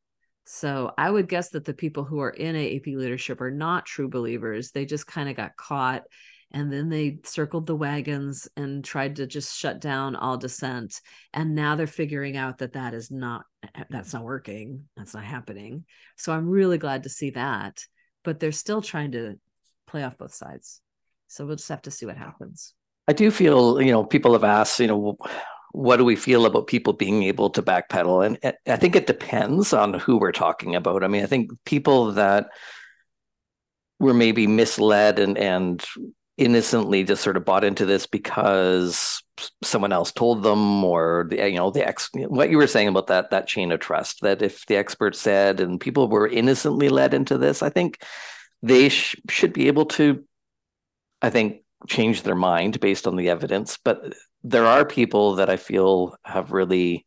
[SPEAKER 3] so I would guess that the people who are in AAP leadership are not true believers. They just kind of got caught and then they circled the wagons and tried to just shut down all dissent and now they're figuring out that that is not eh, that's not working that's not happening. So i'm really glad to see that but they're still trying to play off both sides. So we'll just have to see what happens.
[SPEAKER 2] I do feel you know people have asked you know what do we feel about people being able to backpedal? And i think it depends on who we're talking about. I mean i think people that were maybe misled and and innocently just sort of bought into this because someone else told them or the, you know the ex what you were saying about that that chain of trust that if the expert said and people were innocently led into this i think they sh- should be able to i think change their mind based on the evidence. But there are people that i feel have really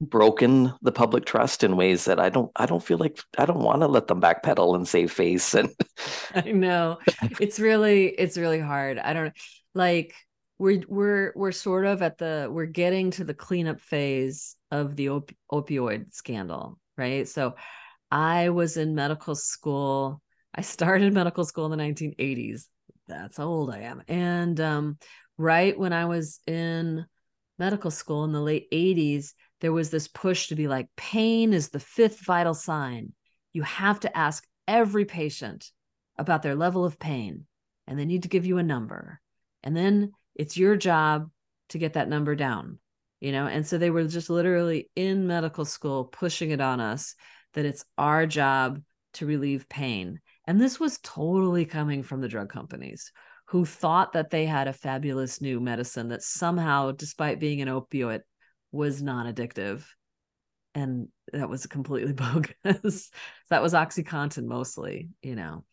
[SPEAKER 2] broken the public trust in ways that I don't I don't feel like I don't want to let them backpedal and save face and
[SPEAKER 3] I know it's really it's really hard. I don't like we're we're we're sort of at the we're getting to the cleanup phase of the op- opioid scandal, right? So I was in medical school. I started medical school in the 1980s. That's how old I am. And um, right when I was in medical school in the late 80s, there was this push to be like, pain is the fifth vital sign. You have to ask every patient about their level of pain, and they need to give you a number. And then it's your job to get that number down, you know? And so they were just literally in medical school pushing it on us that it's our job to relieve pain. And this was totally coming from the drug companies who thought that they had a fabulous new medicine that somehow, despite being an opioid, was non-addictive. And that was completely bogus. That was oxycontin mostly you know.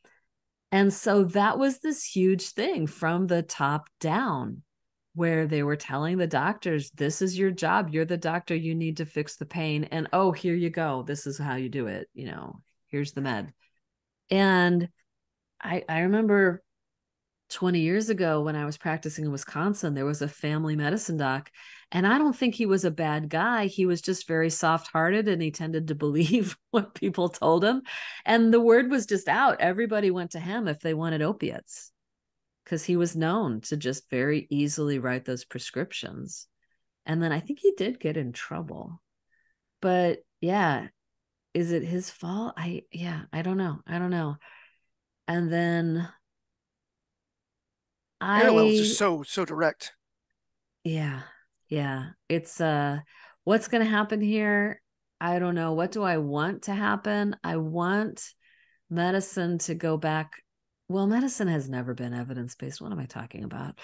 [SPEAKER 3] And so that was this huge thing from the top down where they were telling the doctors this is your job. You're the doctor. You need to fix the pain. And oh here you go. This is how you do it you know. Here's the med. And i i remember 20 years ago when I was practicing in Wisconsin, there was a family medicine doc. And I don't think he was a bad guy. He was just very soft hearted and he tended to believe what people told him. And the word was just out. Everybody went to him if they wanted opiates because he was known to just very easily write those prescriptions. And then I think he did get in trouble. But yeah, is it his fault? I, yeah, I don't know. I don't know. And then
[SPEAKER 1] I Parallels are so so direct.
[SPEAKER 3] Yeah. Yeah. It's uh what's gonna happen here? I don't know. What do I want to happen? I want medicine to go back. Well, medicine has never been evidence-based. What am I talking about?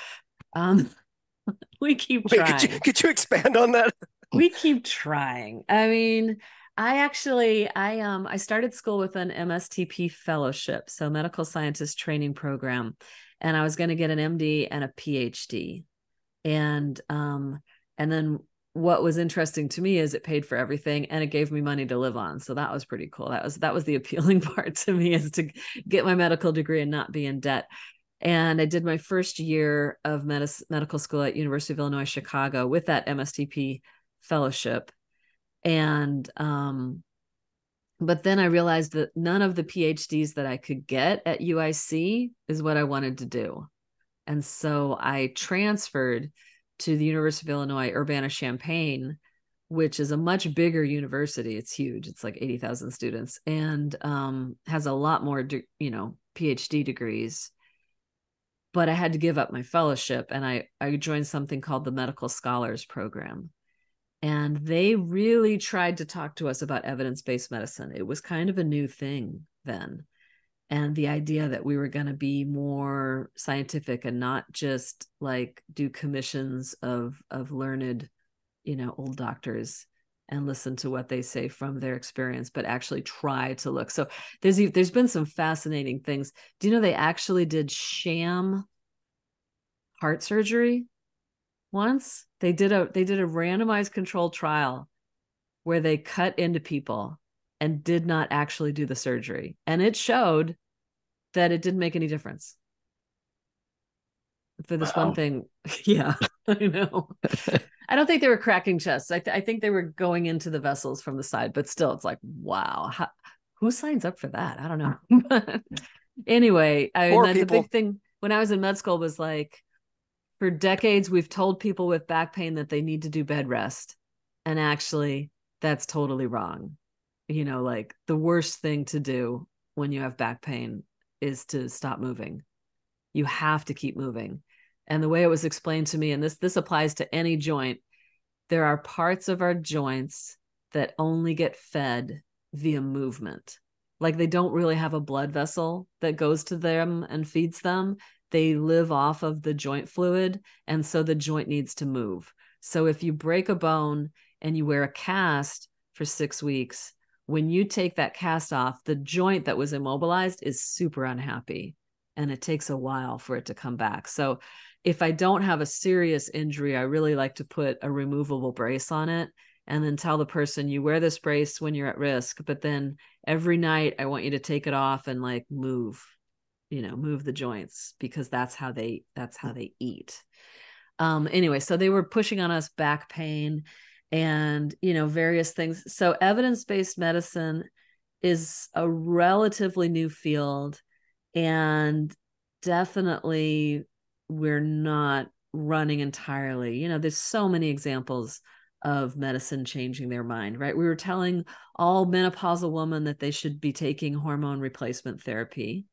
[SPEAKER 3] Um we keep Wait, trying.
[SPEAKER 1] Could you, could you expand on that?
[SPEAKER 3] we keep trying. I mean, I actually I um I started school with an MSTP fellowship, so medical scientist training program and I was going to get an MD and a PhD. And um and then what was interesting to me is it paid for everything and it gave me money to live on. So that was pretty cool. That was that was the appealing part to me is to get my medical degree and not be in debt. And I did my first year of medis- medical school at University of Illinois Chicago with that MSTP fellowship. And um but then I realized that none of the PhDs that I could get at UIC is what I wanted to do. And so I transferred to the University of Illinois Urbana Champaign, which is a much bigger university. It's huge. It's like 80,000 students and um, has a lot more, de- you know, PhD degrees. But I had to give up my fellowship and I, I joined something called the Medical Scholars Program and they really tried to talk to us about evidence based medicine. It was kind of a new thing then. And the idea that we were going to be more scientific and not just like do commissions of of learned, you know, old doctors and listen to what they say from their experience, but actually try to look. So there's there's been some fascinating things. Do you know they actually did sham heart surgery once they did a they did a randomized controlled trial where they cut into people and did not actually do the surgery. And it showed that it didn't make any difference. For this wow. one thing yeah i know. I don't think they were cracking chests. I, th- I think they were going into the vessels from the side but still it's like wow how, who signs up for that? I don't know. Anyway i mean the big thing. When I was in med school was like, for decades, we've told people with back pain that they need to do bed rest. And actually, that's totally wrong. You know, like the worst thing to do when you have back pain is to stop moving. You have to keep moving. And the way it was explained to me, and this this applies to any joint, there are parts of our joints that only get fed via movement. Like they don't really have a blood vessel that goes to them and feeds them. They live off of the joint fluid. And so the joint needs to move. So if you break a bone and you wear a cast for six weeks, when you take that cast off, the joint that was immobilized is super unhappy and it takes a while for it to come back. So if I don't have a serious injury, I really like to put a removable brace on it and then tell the person you wear this brace when you're at risk, but then every night I want you to take it off and like move, you know, move the joints because that's how they that's how they eat. Um anyway, so they were pushing on us back pain and, you know, various things. So evidence-based medicine is a relatively new field and definitely we're not running entirely. You know, there's so many examples of medicine changing their mind, right? We were telling all menopausal women that they should be taking hormone replacement therapy.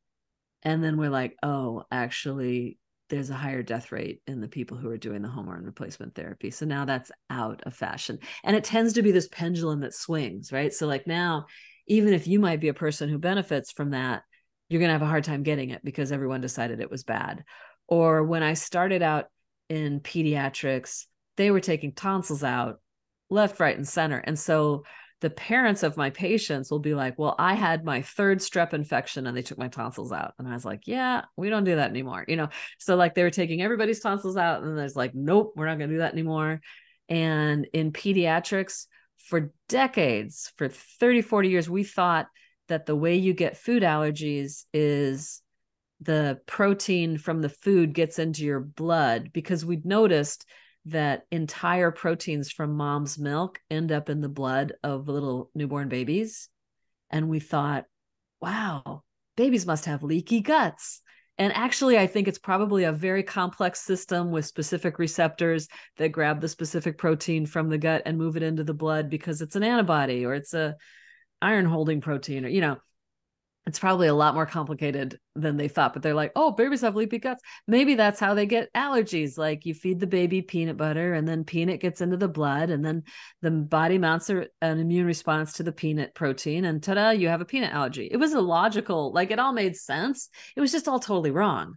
[SPEAKER 3] And then we're like, oh, actually, there's a higher death rate in the people who are doing the hormone replacement therapy. So now that's out of fashion. And it tends to be this pendulum that swings, right? So, like now, even if you might be a person who benefits from that, you're going to have a hard time getting it because everyone decided it was bad. Or when I started out in pediatrics, they were taking tonsils out left, right, and center. And so the parents of my patients will be like, Well, I had my third strep infection and they took my tonsils out. And I was like, Yeah, we don't do that anymore. You know, so like they were taking everybody's tonsils out. And there's like, Nope, we're not going to do that anymore. And in pediatrics, for decades, for 30, 40 years, we thought that the way you get food allergies is the protein from the food gets into your blood because we'd noticed that entire proteins from mom's milk end up in the blood of little newborn babies. And we thought, wow, babies must have leaky guts. And actually, I think it's probably a very complex system with specific receptors that grab the specific protein from the gut and move it into the blood because it's an antibody or it's a iron holding protein or, you know, it's probably a lot more complicated than they thought but they're like oh babies have leaky guts. Maybe that's how they get allergies like you feed the baby peanut butter and then peanut gets into the blood and then the body mounts an immune response to the peanut protein and ta-da you have a peanut allergy. It was a logical like it all made sense. It was just all totally wrong.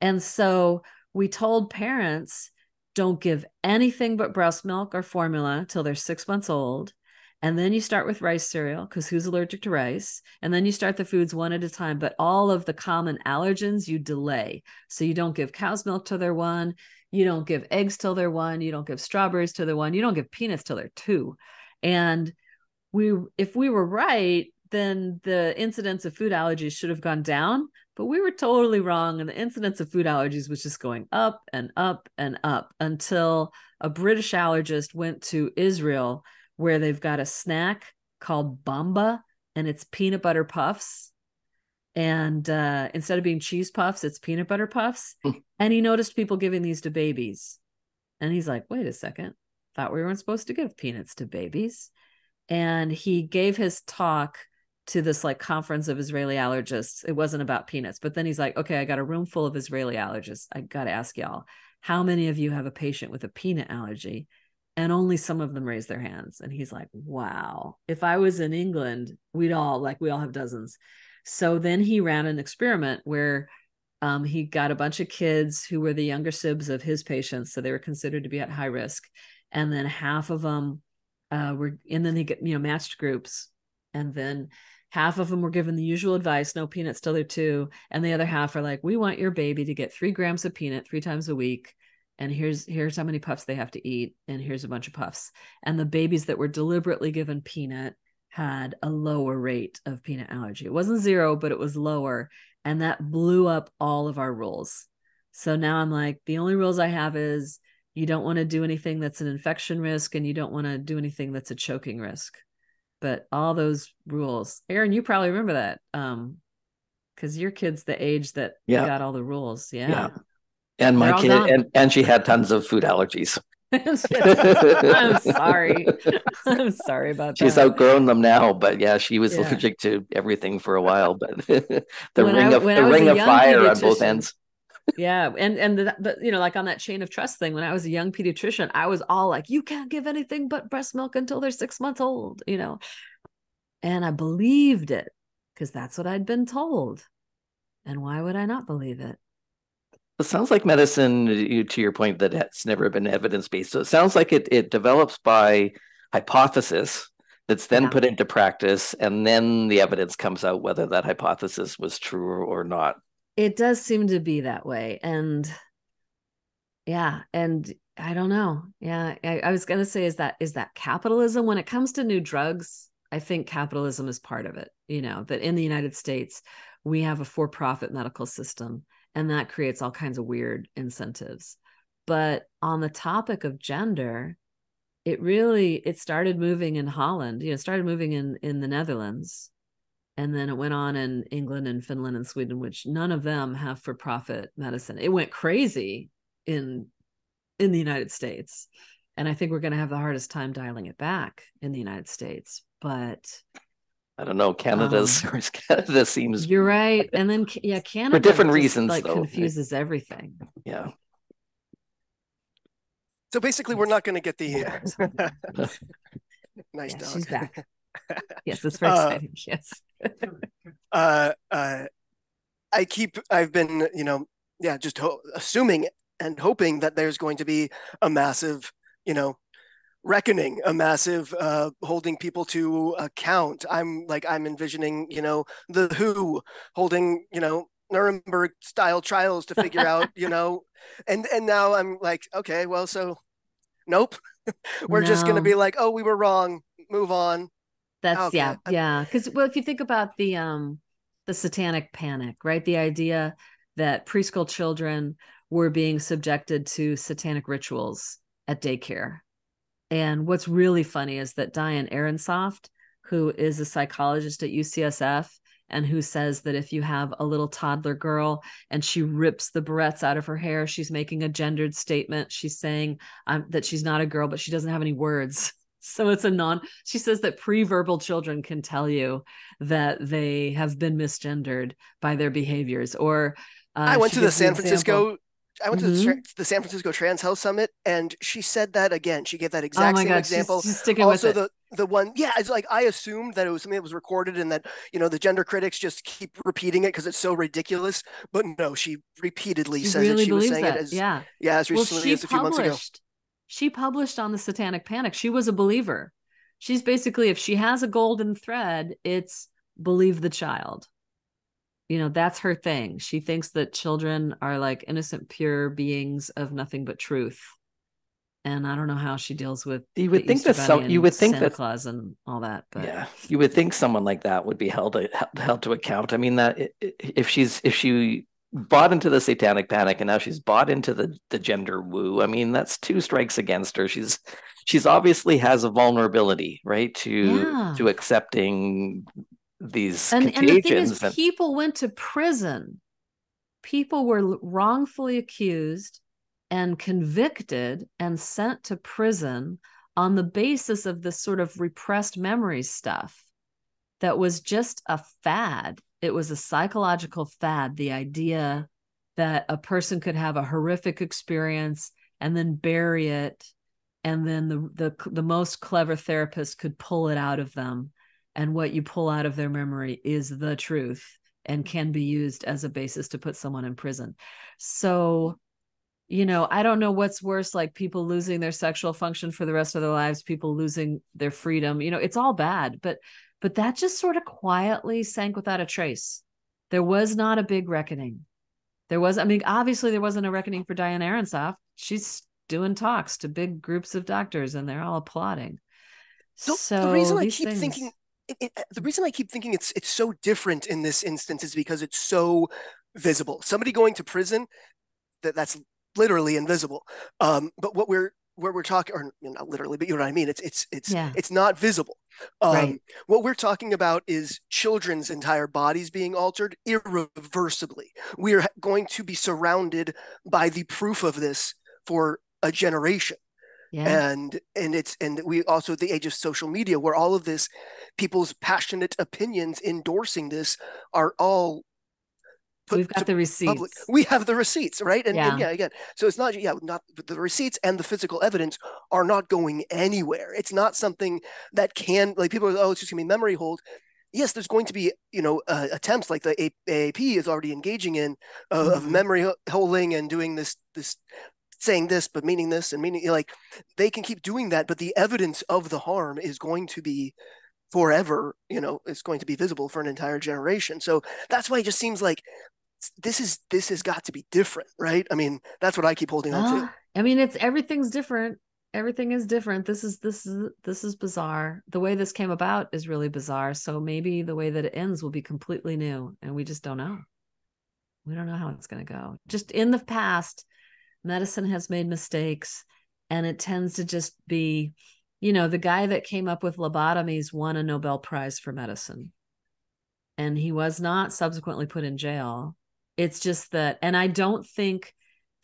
[SPEAKER 3] And so we told parents don't give anything but breast milk or formula till they're six months old and then you start with rice cereal because who's allergic to rice? And then you start the foods one at a time but all of the common allergens you delay. So you don't give cow's milk till they're one you don't give eggs till they're one you don't give strawberries till they're one you don't give peanuts till they're two. And we if we were right then the incidence of food allergies should have gone down but we were totally wrong and the incidence of food allergies was just going up and up and up until a british allergist went to israel where they've got a snack called Bamba and it's peanut butter puffs. And uh, instead of being cheese puffs, it's peanut butter puffs. Hmm. and he noticed people giving these to babies. And he's like, wait a second, thought we weren't supposed to give peanuts to babies. And he gave his talk to this like conference of Israeli allergists. It wasn't about peanuts, but then he's like, okay, I got a room full of Israeli allergists. I got to ask y'all, how many of you have a patient with a peanut allergy? And only some of them raised their hands. And he's like wow. If i was in england we'd all like we all have dozens. So then he ran an experiment where um, he got a bunch of kids who were the younger sibs of his patients so they were considered to be at high risk. And then half of them uh, were and then he get you know matched groups. And then half of them were given the usual advice no peanuts till they're two. And the other half are like we want your baby to get three grams of peanut three times a week and here's here's how many puffs they have to eat and here's a bunch of puffs and the babies that were deliberately given peanut had a lower rate of peanut allergy it wasn't zero but it was lower and that blew up all of our rules so now i'm like the only rules i have is you don't want to do anything that's an infection risk and you don't want to do anything that's a choking risk but all those rules aaron you probably remember that um because your kid's the age that
[SPEAKER 2] Yeah.
[SPEAKER 3] got all the rules. Yeah.
[SPEAKER 2] Yeah. And my kid,
[SPEAKER 3] gone.
[SPEAKER 2] and, and she had tons of food allergies.
[SPEAKER 3] I'm sorry. I'm sorry about
[SPEAKER 2] She's
[SPEAKER 3] that.
[SPEAKER 2] She's outgrown them now, but yeah, she was
[SPEAKER 3] Yeah.
[SPEAKER 2] allergic to everything for a while. But the
[SPEAKER 3] When I-
[SPEAKER 2] ring of
[SPEAKER 3] when
[SPEAKER 2] the ring of fire on both ends.
[SPEAKER 3] Yeah, and and the, but you know, like on that chain of trust thing, when I was a young pediatrician, I was all like, "You can't give anything but breast milk until they're six months old," you know, and I believed it because that's what I'd been told, and why would I not believe it?
[SPEAKER 2] It sounds like medicine, uh, to your point, that it's never been evidence based. So it sounds like it it develops by hypothesis that's then
[SPEAKER 3] Yeah.
[SPEAKER 2] put into practice, and then the evidence comes out whether that hypothesis was true or, not.
[SPEAKER 3] It does seem to be that way, and yeah, and I don't know. Yeah, I, I was gonna say, is that is that capitalism when it comes to new drugs? I think capitalism is part of it. You know that in the United States we have a for-profit medical system, and that creates all kinds of weird incentives. But on the topic of gender, it really it started moving in Holland. You know, started moving in in the Netherlands, and then it went on in England and Finland and Sweden, which none of them have for-profit medicine. It went crazy in in the United States. And I think we're going to have the hardest time dialing it back in the United States. But
[SPEAKER 2] I don't know. Canada's Canada seems
[SPEAKER 3] you're right. And then yeah, Canada for
[SPEAKER 2] different
[SPEAKER 3] just,
[SPEAKER 2] reasons,
[SPEAKER 3] like
[SPEAKER 2] though.
[SPEAKER 3] confuses everything.
[SPEAKER 2] yeah.
[SPEAKER 1] So basically, we're not going to get the nice
[SPEAKER 3] Yeah,
[SPEAKER 1] dog.
[SPEAKER 3] she's back. Yes, it's very
[SPEAKER 1] Uh,
[SPEAKER 3] exciting. Yes.
[SPEAKER 1] uh, uh, I keep, I've been, you know, yeah, just ho- assuming and hoping that there's going to be a massive, you know, reckoning, a massive uh, holding people to account. I'm like, I'm envisioning, you know, the Who holding, you know, Nuremberg style trials to figure out, you know, and and now I'm like, okay, well, so nope, we're just going to be like, oh, we were wrong, move on.
[SPEAKER 3] That's
[SPEAKER 1] Okay.
[SPEAKER 3] yeah, yeah. Because well, if you think about the um the satanic panic, right? The idea that preschool children were being subjected to satanic rituals at daycare. And what's really funny is that Diane Ehrensaft, who is a psychologist at UCSF and who says that if you have a little toddler girl and she rips the barrettes out of her hair, she's making a gendered statement. She's saying um, that she's not a girl, but she doesn't have any words. So it's a non, she says that pre verbal children can tell you that they have been misgendered by their behaviors. Or uh,
[SPEAKER 1] I went to the San Francisco. I went to the,
[SPEAKER 3] Mhm.
[SPEAKER 1] Tra- the San Francisco Trans Health Summit, and she said that again. She gave that
[SPEAKER 3] Oh
[SPEAKER 1] exact
[SPEAKER 3] my
[SPEAKER 1] same
[SPEAKER 3] God,
[SPEAKER 1] example.
[SPEAKER 3] She's, she's sticking
[SPEAKER 1] also,
[SPEAKER 3] with it.
[SPEAKER 1] the the one, yeah, it's like I assumed that it was something that was recorded, and that you know the gender critics just keep repeating it because it's so ridiculous. But no, she repeatedly
[SPEAKER 3] she
[SPEAKER 1] says
[SPEAKER 3] really
[SPEAKER 1] that she was saying
[SPEAKER 3] that.
[SPEAKER 1] it as
[SPEAKER 3] yeah.
[SPEAKER 1] yeah as
[SPEAKER 3] Well,
[SPEAKER 1] recently
[SPEAKER 3] she
[SPEAKER 1] as a few months ago.
[SPEAKER 3] published. She published on the Satanic Panic. She was a believer. She's basically, if she has a golden thread, it's believe the child. You know, that's her thing. She thinks that children are like innocent, pure beings of nothing but truth. And I don't know how she deals with
[SPEAKER 2] You would think
[SPEAKER 3] Easter
[SPEAKER 2] that some you would think
[SPEAKER 3] Santa
[SPEAKER 2] that
[SPEAKER 3] Claus and all that, but
[SPEAKER 2] yeah you would think someone like that would be held held to account i mean that if she's if she bought into the satanic panic and now she's bought into the the gender woo i mean that's two strikes against her she's she's obviously has a vulnerability right to
[SPEAKER 3] Yeah.
[SPEAKER 2] to accepting these
[SPEAKER 3] and and the thing is
[SPEAKER 2] and-
[SPEAKER 3] people went to prison. People were wrongfully accused and convicted and sent to prison on the basis of this sort of repressed memories stuff that was just a fad. It was a psychological fad the idea that a person could have a horrific experience and then bury it and then the the the most clever therapist could pull it out of them and what you pull out of their memory is the truth and mm-hmm. can be used as a basis to put someone in prison. So, you know, I don't know what's worse like people losing their sexual function for the rest of their lives, people losing their freedom. You know, it's all bad, but but that just sort of quietly sank without a trace. There was not a big reckoning. There was I mean, obviously there wasn't a reckoning for Diane Ehrensaft. She's doing talks to big groups of doctors and they're all applauding.
[SPEAKER 1] The,
[SPEAKER 3] so
[SPEAKER 1] the reason I keep
[SPEAKER 3] things-
[SPEAKER 1] thinking it, it, the reason I keep thinking it's it's so different in this instance is because it's so visible. Somebody going to prison that that's literally invisible. Um, but what we're where we're talking, or not literally, but you know what I mean. It's it's it's
[SPEAKER 3] Yeah.
[SPEAKER 1] it's not visible. Um,
[SPEAKER 3] Right.
[SPEAKER 1] What we're talking about is children's entire bodies being altered irreversibly. We are going to be surrounded by the proof of this for a generation
[SPEAKER 3] Yeah.
[SPEAKER 1] and and it's and we also the age of social media where all of this people's passionate opinions endorsing this are all
[SPEAKER 3] We've got the receipts.
[SPEAKER 1] public we have the receipts right and and
[SPEAKER 3] Yeah.
[SPEAKER 1] yeah again so it's not yeah not the receipts and the physical evidence are not going anywhere it's not something that can like people are oh it's just gonna be memory hold yes there's going to be you know uh, attempts like the A- aap is already engaging in uh, of
[SPEAKER 3] Mhm.
[SPEAKER 1] memory holding and doing this this saying this but meaning this and meaning like they can keep doing that but the evidence of the harm is going to be forever you know it's going to be visible for an entire generation so that's why it just seems like this is this has got to be different right i mean that's what i keep holding on to
[SPEAKER 3] Ah, I mean, it's everything's different. Everything is different. This is this is this is bizarre. The way this came about is really bizarre. So maybe the way that it ends will be completely new, and we just don't know. We don't know how it's going to go. Just in the past, medicine has made mistakes, and it tends to just be, you know, the guy that came up with lobotomies won a Nobel Prize for medicine, and he was not subsequently put in jail. It's just that, and I don't think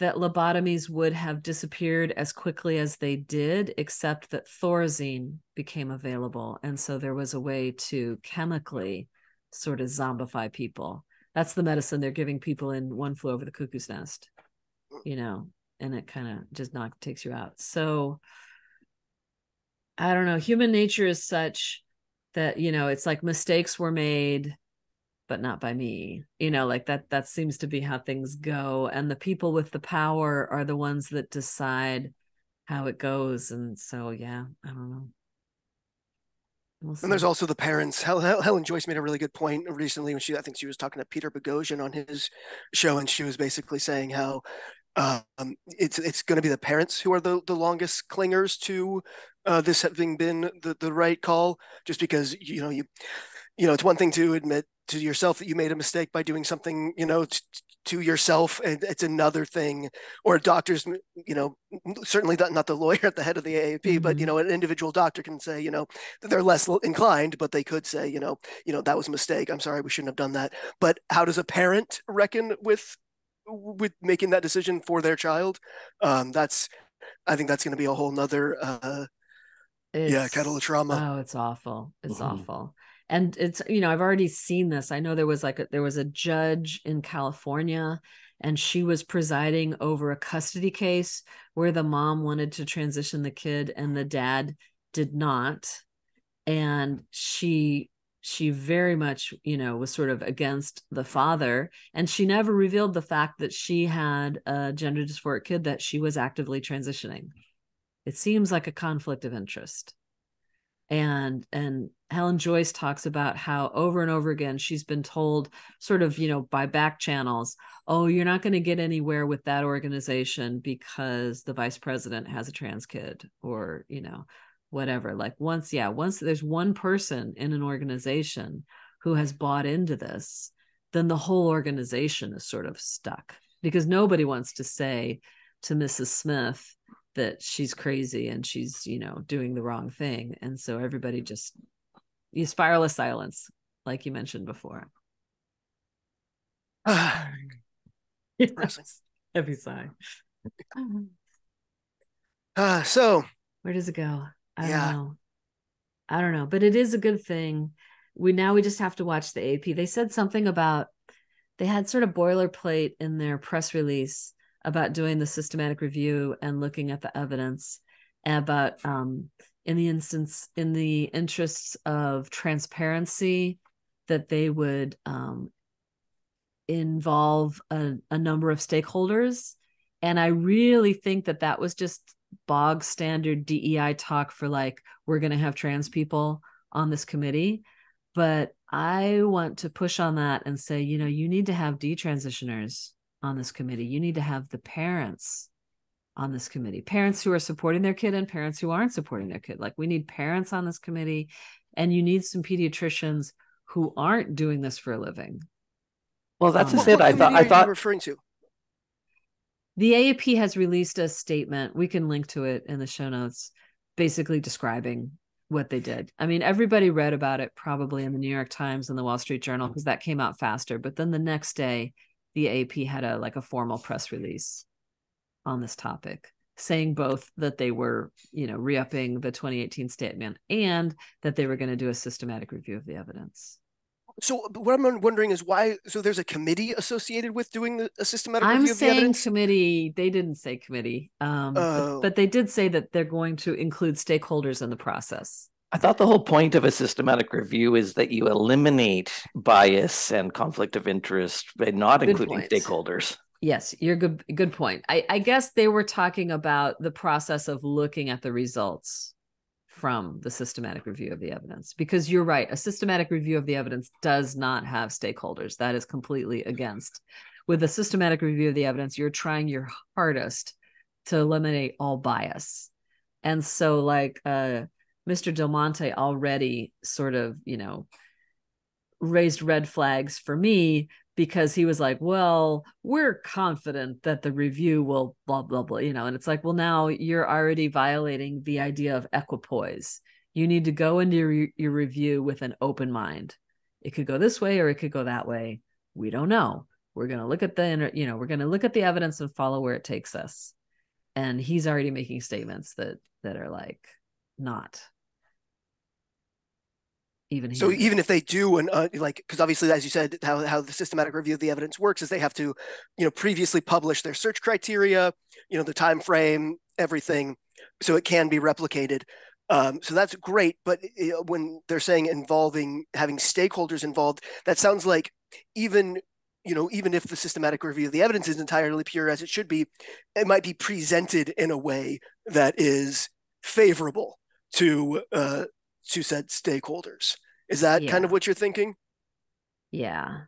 [SPEAKER 3] that lobotomies would have disappeared as quickly as they did, except that Thorazine became available. And so there was a way to chemically sort of zombify people. That's the medicine they're giving people in One Flew Over the Cuckoo's Nest, you know, and it kind of just knock takes you out. So I don't know. Human nature is such that, you know, it's like mistakes were made but not by me you know like that that seems to be how things go and the people with the power are the ones that decide how it goes and so yeah i don't know we'll
[SPEAKER 1] and there's also the parents Hel- Hel- helen joyce made a really good point recently when she i think she was talking to peter boghossian on his show and she was basically saying how um, it's it's going to be the parents who are the, the longest clingers to uh, this having been the, the right call just because you know you you know it's one thing to admit to yourself that you made a mistake by doing something you know t- to yourself and it's another thing. Or a doctor's you know certainly not, not the lawyer at the head of the aap but you
[SPEAKER 3] Mhm.
[SPEAKER 1] know an individual doctor can say you know that they're less inclined but they could say you know you know that was a mistake. I'm sorry. We shouldn't have done that. But how does a parent reckon with with making that decision for their child um that's i think that's going to be a whole nother uh yeah kettle of
[SPEAKER 3] It's-
[SPEAKER 1] trauma.
[SPEAKER 3] Oh it's awful. It's
[SPEAKER 2] Mhm.
[SPEAKER 3] awful. And it's you know i've already seen this. I know there was like a, there was a judge in california and she was presiding over a custody case where the mom wanted to transition the kid and the dad did not. And she she very much you know was sort of against the father and she never revealed the fact that she had a gender dysphoric kid that she was actively transitioning. It seems like a conflict of interest. And and helen joyce talks about how over and over again she's been told sort of you know by back channels oh you're not going to get anywhere with that organization because the vice president has a trans kid or you know whatever like once yeah once there's one person in an organization who has bought into this then the whole organization is sort of stuck because nobody wants to say to mrs smith that she's crazy and she's you know doing the wrong thing. And so everybody just you spiral of silence like you mentioned before. Heavy sigh.
[SPEAKER 1] Uh, so
[SPEAKER 3] where does it go i
[SPEAKER 1] Yeah.
[SPEAKER 3] don't know. I don't know but it is a good thing. We now we just have to watch the ap they said something about they had sort of boilerplate in their press release about doing the systematic review and looking at the evidence about um, in the instance in the interests of transparency that they would um, involve a, a number of stakeholders. And i really think that that was just bog standard dei talk for like we're going to have trans people on this committee but i want to push on that and say you know you need to have detransitioners on this committee you need to have the parents on this committee parents who are supporting their kid and parents who aren't supporting their kid like we need parents on this committee and you need some pediatricians who aren't doing this for a living
[SPEAKER 2] Well, that's
[SPEAKER 3] Um,
[SPEAKER 2] just
[SPEAKER 1] what,
[SPEAKER 2] it. I thought. I
[SPEAKER 1] are
[SPEAKER 2] thought.
[SPEAKER 1] referring to
[SPEAKER 3] The AAP has released a statement. We can link to it in the show notes, basically describing what they did. I mean, everybody read about it probably in the New York Times and the Wall Street Journal because that came out faster. But then the next day, the AAP had a like a formal press release on this topic saying both that they were, you know, re-upping the 2018 statement and that they were going to do a systematic review of the evidence.
[SPEAKER 1] So what I'm wondering is why. So there's a committee associated with doing the, a systematic
[SPEAKER 3] I'm
[SPEAKER 1] review of the
[SPEAKER 3] saying
[SPEAKER 1] evidence.
[SPEAKER 3] committee. They didn't say committee, um,
[SPEAKER 1] Oh.
[SPEAKER 3] but, but they did say that they're going to include stakeholders in the process.
[SPEAKER 2] I thought the whole point of a systematic review is that you eliminate bias and conflict of interest by not
[SPEAKER 3] Good
[SPEAKER 2] including
[SPEAKER 3] point.
[SPEAKER 2] stakeholders.
[SPEAKER 3] Yes, you're good. Good point. I, I guess they were talking about the process of looking at the results from the systematic review of the evidence because you're right. A systematic review of the evidence does not have stakeholders. That is completely against. With a systematic review of the evidence, you're trying your hardest to eliminate all bias. And so, like uh, Mr. Del Monte already sort of, you know, raised red flags for me because he was like, well, we're confident that the review will blah, blah, blah, you know, and it's like, well, now you're already violating the idea of equipoise. You need to go into your, your review with an open mind. It could go this way or it could go that way. We don't know. We're going to look at the, you know, we're going to look at the evidence and follow where it takes us. And he's already making statements that, that are like not even
[SPEAKER 1] So even if they do an uh, like, because obviously, as you said, how how the systematic review of the evidence works is they have to, you know, previously publish their search criteria, you know, the time frame, everything, so it can be replicated. Um, so that's great, but when they're saying involving having stakeholders involved, that sounds like even you know even if the systematic review of the evidence is entirely pure as it should be, it might be presented in a way that is favorable to uh, to said stakeholders. Is that kind of what you're thinking?
[SPEAKER 3] yeah.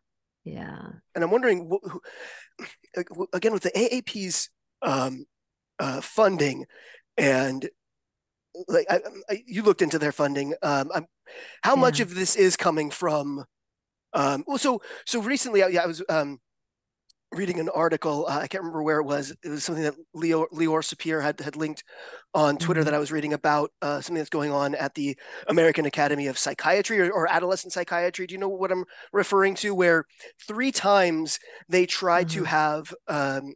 [SPEAKER 3] Yeah.
[SPEAKER 1] And I'm wondering, wh- who- again, with the AAP's um, uh, funding, and like I, I, you looked into their funding, um, I'm, how much of this is coming from? Um, well, so so recently, I, yeah, I was um, reading an article. Uh, I can't remember where it was. It was something that Leo Leor Sapir had had linked on Twitter that I was reading about uh, something that's going on at the American Academy of Psychiatry or, or Adolescent Psychiatry. Do you know what I'm referring to? Where three times they tried to
[SPEAKER 3] Mhm.
[SPEAKER 1] have um,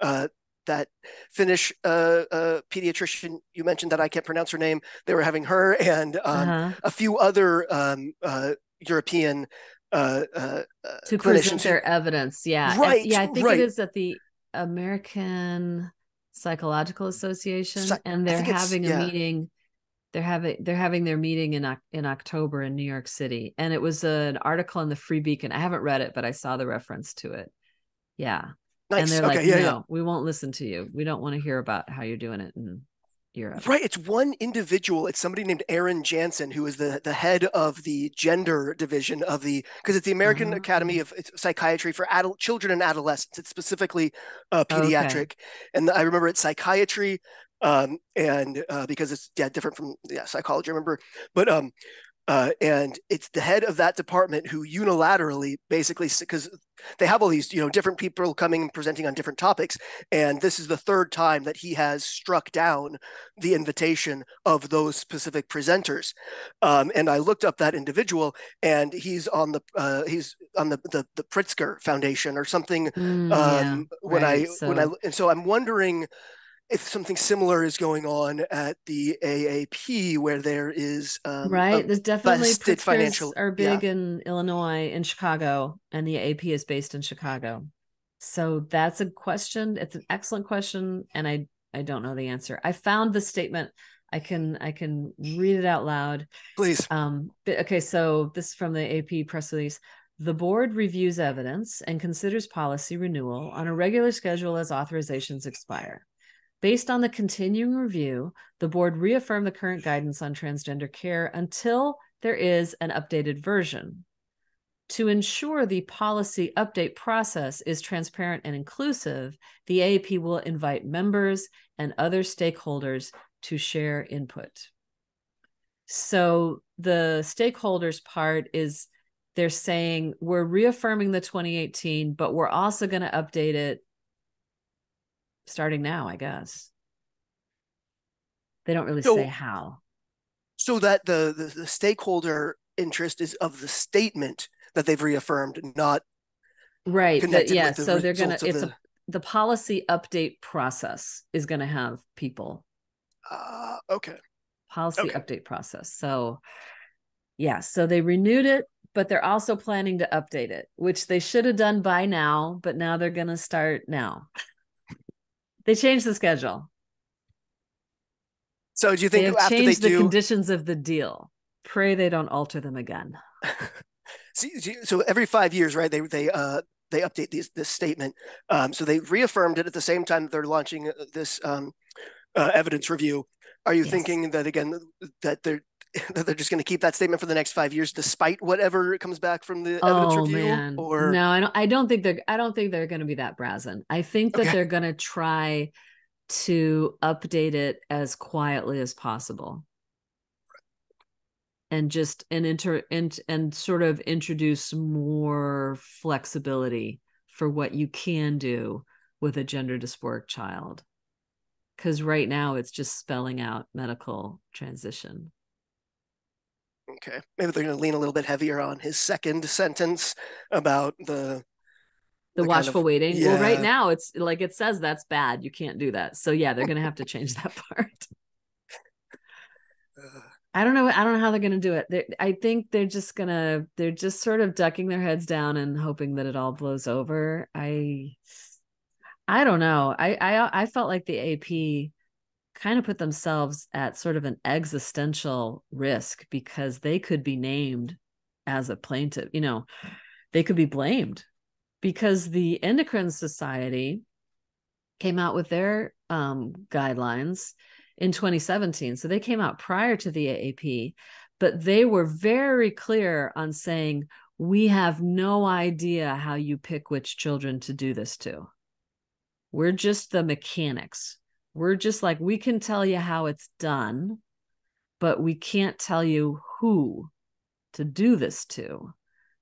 [SPEAKER 1] uh, that Finnish uh, uh, pediatrician you mentioned that I can't pronounce her name. They were having her and um,
[SPEAKER 3] uh-huh.
[SPEAKER 1] a few other um, uh, European uh, uh, uh,
[SPEAKER 3] to present their evidence. Yeah.
[SPEAKER 1] Right,
[SPEAKER 3] yeah. I think
[SPEAKER 1] right.
[SPEAKER 3] it is at the American Psychological Association, and they're having a
[SPEAKER 1] yeah.
[SPEAKER 3] meeting. They're having they're having their meeting in in October in New York City, and it was an article in the Free Beacon. I haven't read it, but I saw the reference to it. Yeah, and they're
[SPEAKER 1] Okay,
[SPEAKER 3] like,
[SPEAKER 1] yeah,
[SPEAKER 3] "No,
[SPEAKER 1] yeah.
[SPEAKER 3] we won't listen to you. We don't want to hear about how you're doing it in Europe."
[SPEAKER 1] Right, it's one individual. It's somebody named Aron Janssen, who is the the head of the gender division of the because it's the American
[SPEAKER 3] Oh.
[SPEAKER 1] Academy of Psychiatry for adult children and adolescents. It's specifically uh,
[SPEAKER 3] Okay.
[SPEAKER 1] pediatric, and I remember it's psychiatry, um, and uh, because it's yeah different from yeah psychology. I remember, but um, uh, and it's the head of that department who unilaterally basically because they have all these you know different people coming and presenting on different topics, and this is the third time that he has struck down the invitation of those specific presenters. Um, and I looked up that individual, and he's on the uh, he's on the, the the Pritzker Foundation or something.
[SPEAKER 3] Mm,
[SPEAKER 1] Um,
[SPEAKER 3] yeah,
[SPEAKER 1] when I
[SPEAKER 3] right,
[SPEAKER 1] when I and so I'm wondering if something similar is going on at the AAP, where there is um,
[SPEAKER 3] right there's definitely
[SPEAKER 1] financial-
[SPEAKER 3] are
[SPEAKER 1] yeah.
[SPEAKER 3] big in illinois in chicago and the ap is based in chicago so that's a question it's an excellent question and i i don't know the answer i found the statement i can i can read it out loud
[SPEAKER 1] please.
[SPEAKER 3] um, okay, so this is from the AP press release. The board reviews evidence and considers policy renewal on a regular schedule as authorizations expire. Based on the continuing review, the board reaffirmed the current guidance on transgender care until there is an updated version. To ensure the policy update process is transparent and inclusive, the AAP will invite members and other stakeholders to share input. So the stakeholders part is they're saying we're reaffirming the 2018, but we're also going to update it starting now, I guess. They don't really
[SPEAKER 1] So-
[SPEAKER 3] say how.
[SPEAKER 1] So that the, the the stakeholder interest is of the statement that they've reaffirmed, not
[SPEAKER 3] Right. that-
[SPEAKER 1] connected
[SPEAKER 3] yeah.
[SPEAKER 1] with the
[SPEAKER 3] So they're gonna it's
[SPEAKER 1] the.
[SPEAKER 3] a the policy update process is gonna have people.
[SPEAKER 1] Uh, okay.
[SPEAKER 3] Policy
[SPEAKER 1] Okay.
[SPEAKER 3] update process. So yeah, so they renewed it, but they're also planning to update it, which they should have done by now, but now they're gonna start now. They changed the schedule.
[SPEAKER 1] So do you
[SPEAKER 3] They
[SPEAKER 1] think
[SPEAKER 3] have
[SPEAKER 1] they
[SPEAKER 3] changed the
[SPEAKER 1] do?
[SPEAKER 3] conditions of the deal. Pray they don't alter them again.
[SPEAKER 1] See, see- so every five years, right? They they uh they update these this statement. Um, so they reaffirmed it at the same time that they're launching uh, this um, uh, evidence review. Are you
[SPEAKER 3] Yes.
[SPEAKER 1] thinking that again that they're they're just going to keep that statement for the next five years, despite whatever comes back from the evidence
[SPEAKER 3] Oh
[SPEAKER 1] review?
[SPEAKER 3] man.
[SPEAKER 1] Or
[SPEAKER 3] no, I don't I don't think they're I don't think they're gonna be that brazen. I think that
[SPEAKER 1] Okay.
[SPEAKER 3] they're gonna try to update it as quietly as possible. And just and inter and, and sort of introduce more flexibility for what you can do with a gender dysphoric child. Because right now it's just spelling out medical transition.
[SPEAKER 1] Okay, maybe they're going to lean a little bit heavier on his second sentence about the
[SPEAKER 3] the
[SPEAKER 1] the kind
[SPEAKER 3] watchful
[SPEAKER 1] of-
[SPEAKER 3] waiting. Well, right now it's like it says that's bad. You can't do that. So yeah, they're gonna have to change that part.
[SPEAKER 1] uh,
[SPEAKER 3] I don't know. I don't know how they're gonna do it. They're, I think they're just gonna. They're just sort of ducking their heads down and hoping that it all blows over. I. I don't know. I I I felt like the AP kind of put themselves at sort of an existential risk because they could be named as a plaintiff. You know, they could be blamed because the endocrine society came out with their um, guidelines in 2017 so they came out prior to the aap but they were very clear on saying we have no idea how you pick which children to do this to we're just the mechanics we're just like we can tell you how it's done but we can't tell you who to do this to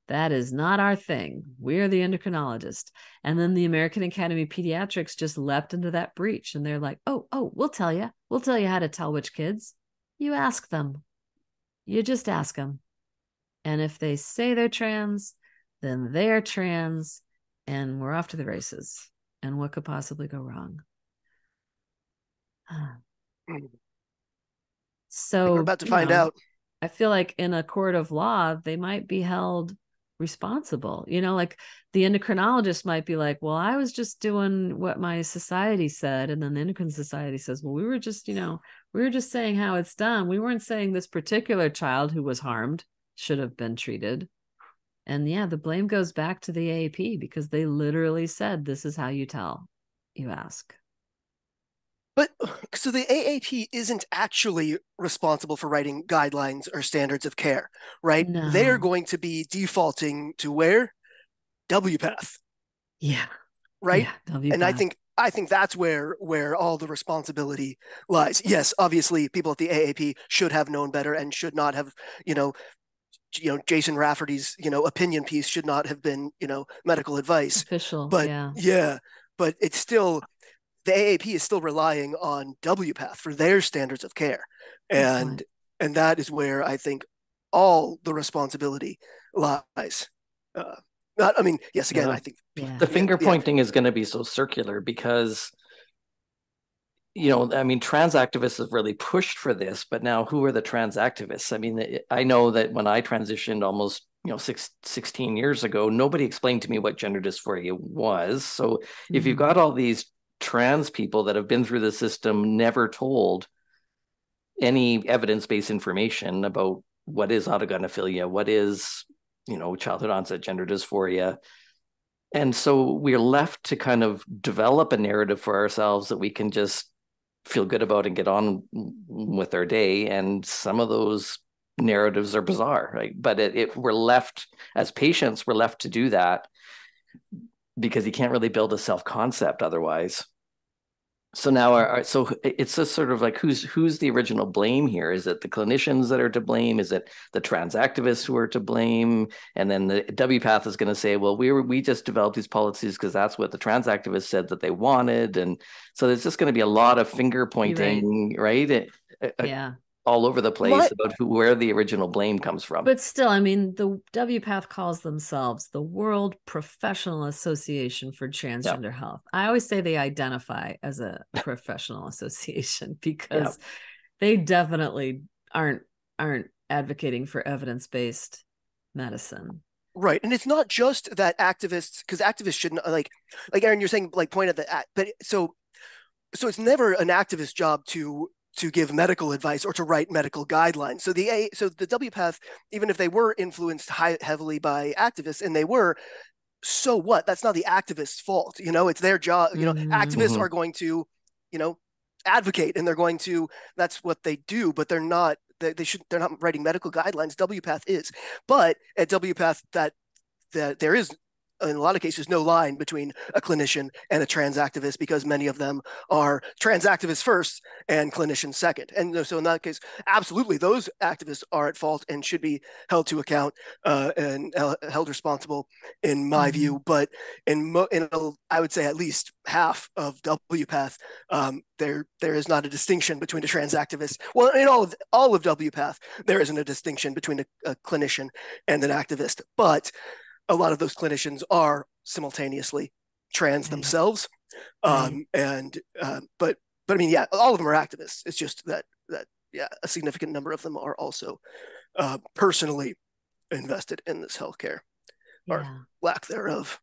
[SPEAKER 3] that is not our thing. We're the endocrinologist. And then the American Academy of Pediatrics just leapt into that breach and they're like, oh, oh, we'll tell you. We'll tell you how to tell which kids. You ask them. You just ask them. And if they say they're trans, then they're trans and we're off to the races. And what could possibly go wrong? So
[SPEAKER 1] we're about to find
[SPEAKER 3] know,
[SPEAKER 1] out.
[SPEAKER 3] I feel like in a court of law, they might be held responsible. You know, like the endocrinologist might be like, well, I was just doing what my society said. And then the endocrine society says, well, we were just, you know, we were just saying how it's done. We weren't saying this particular child who was harmed should have been treated. And yeah, the blame goes back to the AAP because they literally said, this is how you tell, you ask.
[SPEAKER 1] But so the AAP isn't actually responsible for writing guidelines or standards of care, right? They're going to be defaulting to where? WPATH,
[SPEAKER 3] Yeah.
[SPEAKER 1] right?
[SPEAKER 3] Yeah,
[SPEAKER 1] and I think I think that's where where all the responsibility lies. Yes, obviously people at the AAP should have known better and should not have, you know, you know, Jason Rafferty's, you know, opinion piece should not have been, you know, medical advice.
[SPEAKER 3] official.
[SPEAKER 1] But
[SPEAKER 3] yeah.
[SPEAKER 1] yeah, but it's still the AAP is still relying on WPATH for their standards of care.
[SPEAKER 3] Good
[SPEAKER 1] And
[SPEAKER 3] point.
[SPEAKER 1] and that is where I think all the responsibility lies. Uh, not, I mean, yes, again,
[SPEAKER 2] Yeah.
[SPEAKER 1] I think
[SPEAKER 3] Yeah.
[SPEAKER 2] the
[SPEAKER 1] Yeah,
[SPEAKER 2] finger
[SPEAKER 1] yeah.
[SPEAKER 2] pointing is going to be so circular because you know i mean trans activists have really pushed for this but now who are the trans activists i mean i know that when i transitioned almost you know six, 16 years ago nobody explained to me what gender dysphoria was so if you've
[SPEAKER 3] Mhm.
[SPEAKER 2] got all these trans people that have been through the system never told any evidence-based information about what is autogynephilia what is you know childhood onset gender dysphoria. And so we're left to kind of develop a narrative for ourselves that we can just feel good about and get on with our day. And some of those narratives are bizarre right? But it, it we're left as patients we're left to do that because you can't really build a self concept otherwise. So now our, our, so it's just sort of like who's who's the original blame here? Is it the clinicians that are to blame? Is it the trans activists who are to blame? And then the wpath is going to say well we were we just developed these policies because that's what the trans activists said that they wanted. And so there's just going to be a lot of finger pointing right, right?
[SPEAKER 3] yeah
[SPEAKER 2] all over the place what? about who where the original blame comes from.
[SPEAKER 3] But still, I mean, the WPATH calls themselves the World Professional Association for Transgender yep. Health. I always say they identify as a professional association because yep. they definitely aren't aren't advocating for evidence-based medicine.
[SPEAKER 1] Right. And it's not just that activists because activists shouldn't uh, like like Aaron, you're saying like point at the at, but so so it's never an activist job to to give medical advice or to write medical guidelines. So the A, so the WPATH, even if they were influenced high, heavily by activists, and they were, so what? That's not the activists' fault. You know, it's their job. You know, mm-hmm. activists are going to, you know, advocate and they're going to. That's what they do, but they're not. They, they should. They're not writing medical guidelines. WPATH is, but at WPATH that that there is in a lot of cases no line between a clinician and a trans activist because many of them are trans activists first and clinicians second. And so in that case absolutely those activists are at fault and should be held to account uh, and uh, held responsible in my mm-hmm. view but in, mo- in a, I would say at least half of WPATH um, there there is not a distinction between a trans activist well in all of all of WPATH there isn't a distinction between a, a clinician and an activist. But a lot of those clinicians are simultaneously trans mm-hmm. themselves. Um, and uh, but but I mean, yeah, all of them are activists. It's just that that yeah, a significant number of them are also uh, personally invested in this healthcare yeah. or lack thereof.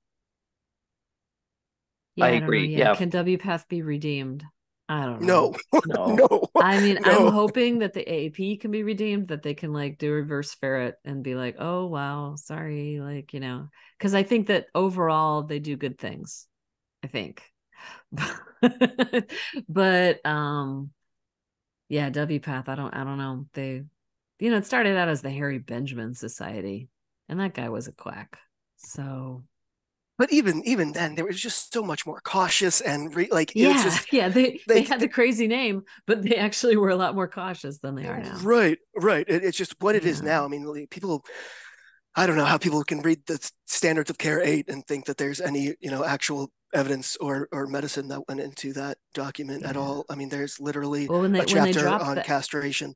[SPEAKER 3] Yeah, I, I agree. Yeah. yeah. Can WPATH be redeemed? I don't know.
[SPEAKER 1] No, no. no.
[SPEAKER 3] I mean, no. I'm hoping that the AAP can be redeemed, that they can like do reverse ferret and be like, oh wow, sorry, like you know, because I think that overall they do good things. I think, but um, yeah, WPATH. I don't, I don't know. They, you know, it started out as the Harry Benjamin Society, and that guy was a quack. So
[SPEAKER 1] but even even then, they were just so much more cautious and re, like
[SPEAKER 3] yeah,
[SPEAKER 1] just,
[SPEAKER 3] yeah. They, they, they had the crazy name, but they actually were a lot more cautious than they are now.
[SPEAKER 1] Right, right. It, it's just what it yeah. is now. I mean, people. I don't know how people can read the standards of care eight and think that there's any you know actual evidence or or medicine that went into that document yeah. at all. I mean, there's literally well, they, a chapter on castration.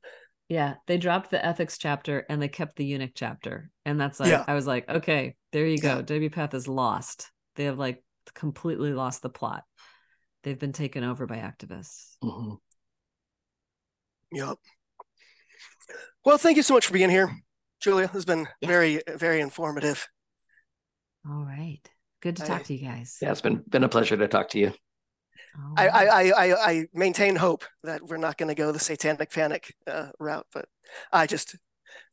[SPEAKER 3] Yeah, they dropped the ethics chapter and they kept the eunuch chapter, and that's like yeah. I was like, okay, there you go. Yeah. Path is lost. They have like completely lost the plot. They've been taken over by activists.
[SPEAKER 1] Mm-hmm. Yep. Well, thank you so much for being here, Julia. This has been yes. very, very informative.
[SPEAKER 3] All right. Good to talk to you guys.
[SPEAKER 2] Yeah, it's been been a pleasure to talk to you.
[SPEAKER 1] I, I, I, I maintain hope that we're not going to go the satanic panic uh, route, but I just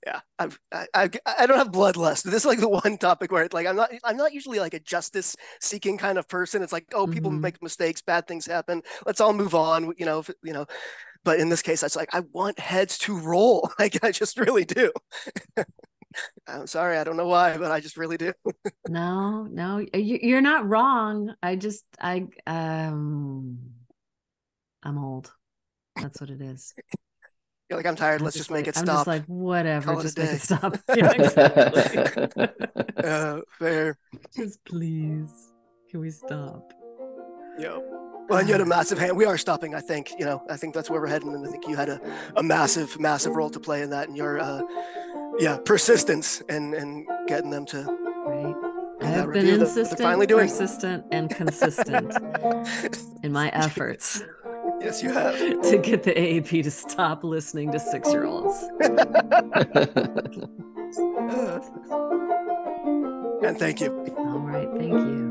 [SPEAKER 1] yeah I've, I, I i don't have bloodlust. This is like the one topic where it's like i'm not i'm not usually like a justice seeking kind of person. It's like oh people mm-hmm. make mistakes bad things happen let's all move on you know if, you know. But in this case it's like i want heads to roll. Like i just really do i'm sorry i don't know why but i just really do
[SPEAKER 3] no no you're not wrong i just i um i'm old that's what it is
[SPEAKER 1] you're like, I'm tired. I'm Let's just, make like, it stop. I'm just
[SPEAKER 3] like, whatever. Call just it make it stop.
[SPEAKER 1] Yeah, exactly. uh, fair.
[SPEAKER 3] Just please, can we stop?
[SPEAKER 1] Yeah. Well, you had a massive hand. We are stopping, I think. You know, I think that's where we're heading, and I think you had a, a massive, massive role to play in that, and your, uh, yeah, persistence and and getting them to.
[SPEAKER 3] Right. I have been insistent, finally doing. persistent, and consistent in my efforts.
[SPEAKER 1] Yes, you have.
[SPEAKER 3] to get the AAP to stop listening to six year olds.
[SPEAKER 1] and thank you.
[SPEAKER 3] All right. Thank you.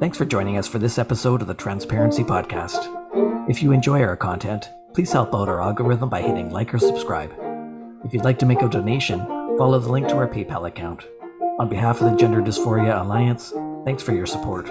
[SPEAKER 2] Thanks for joining us for this episode of the Transparency Podcast. If you enjoy our content, please help out our algorithm by hitting like or subscribe. If you'd like to make a donation, follow the link to our PayPal account. On behalf of the Gender Dysphoria Alliance, thanks for your support.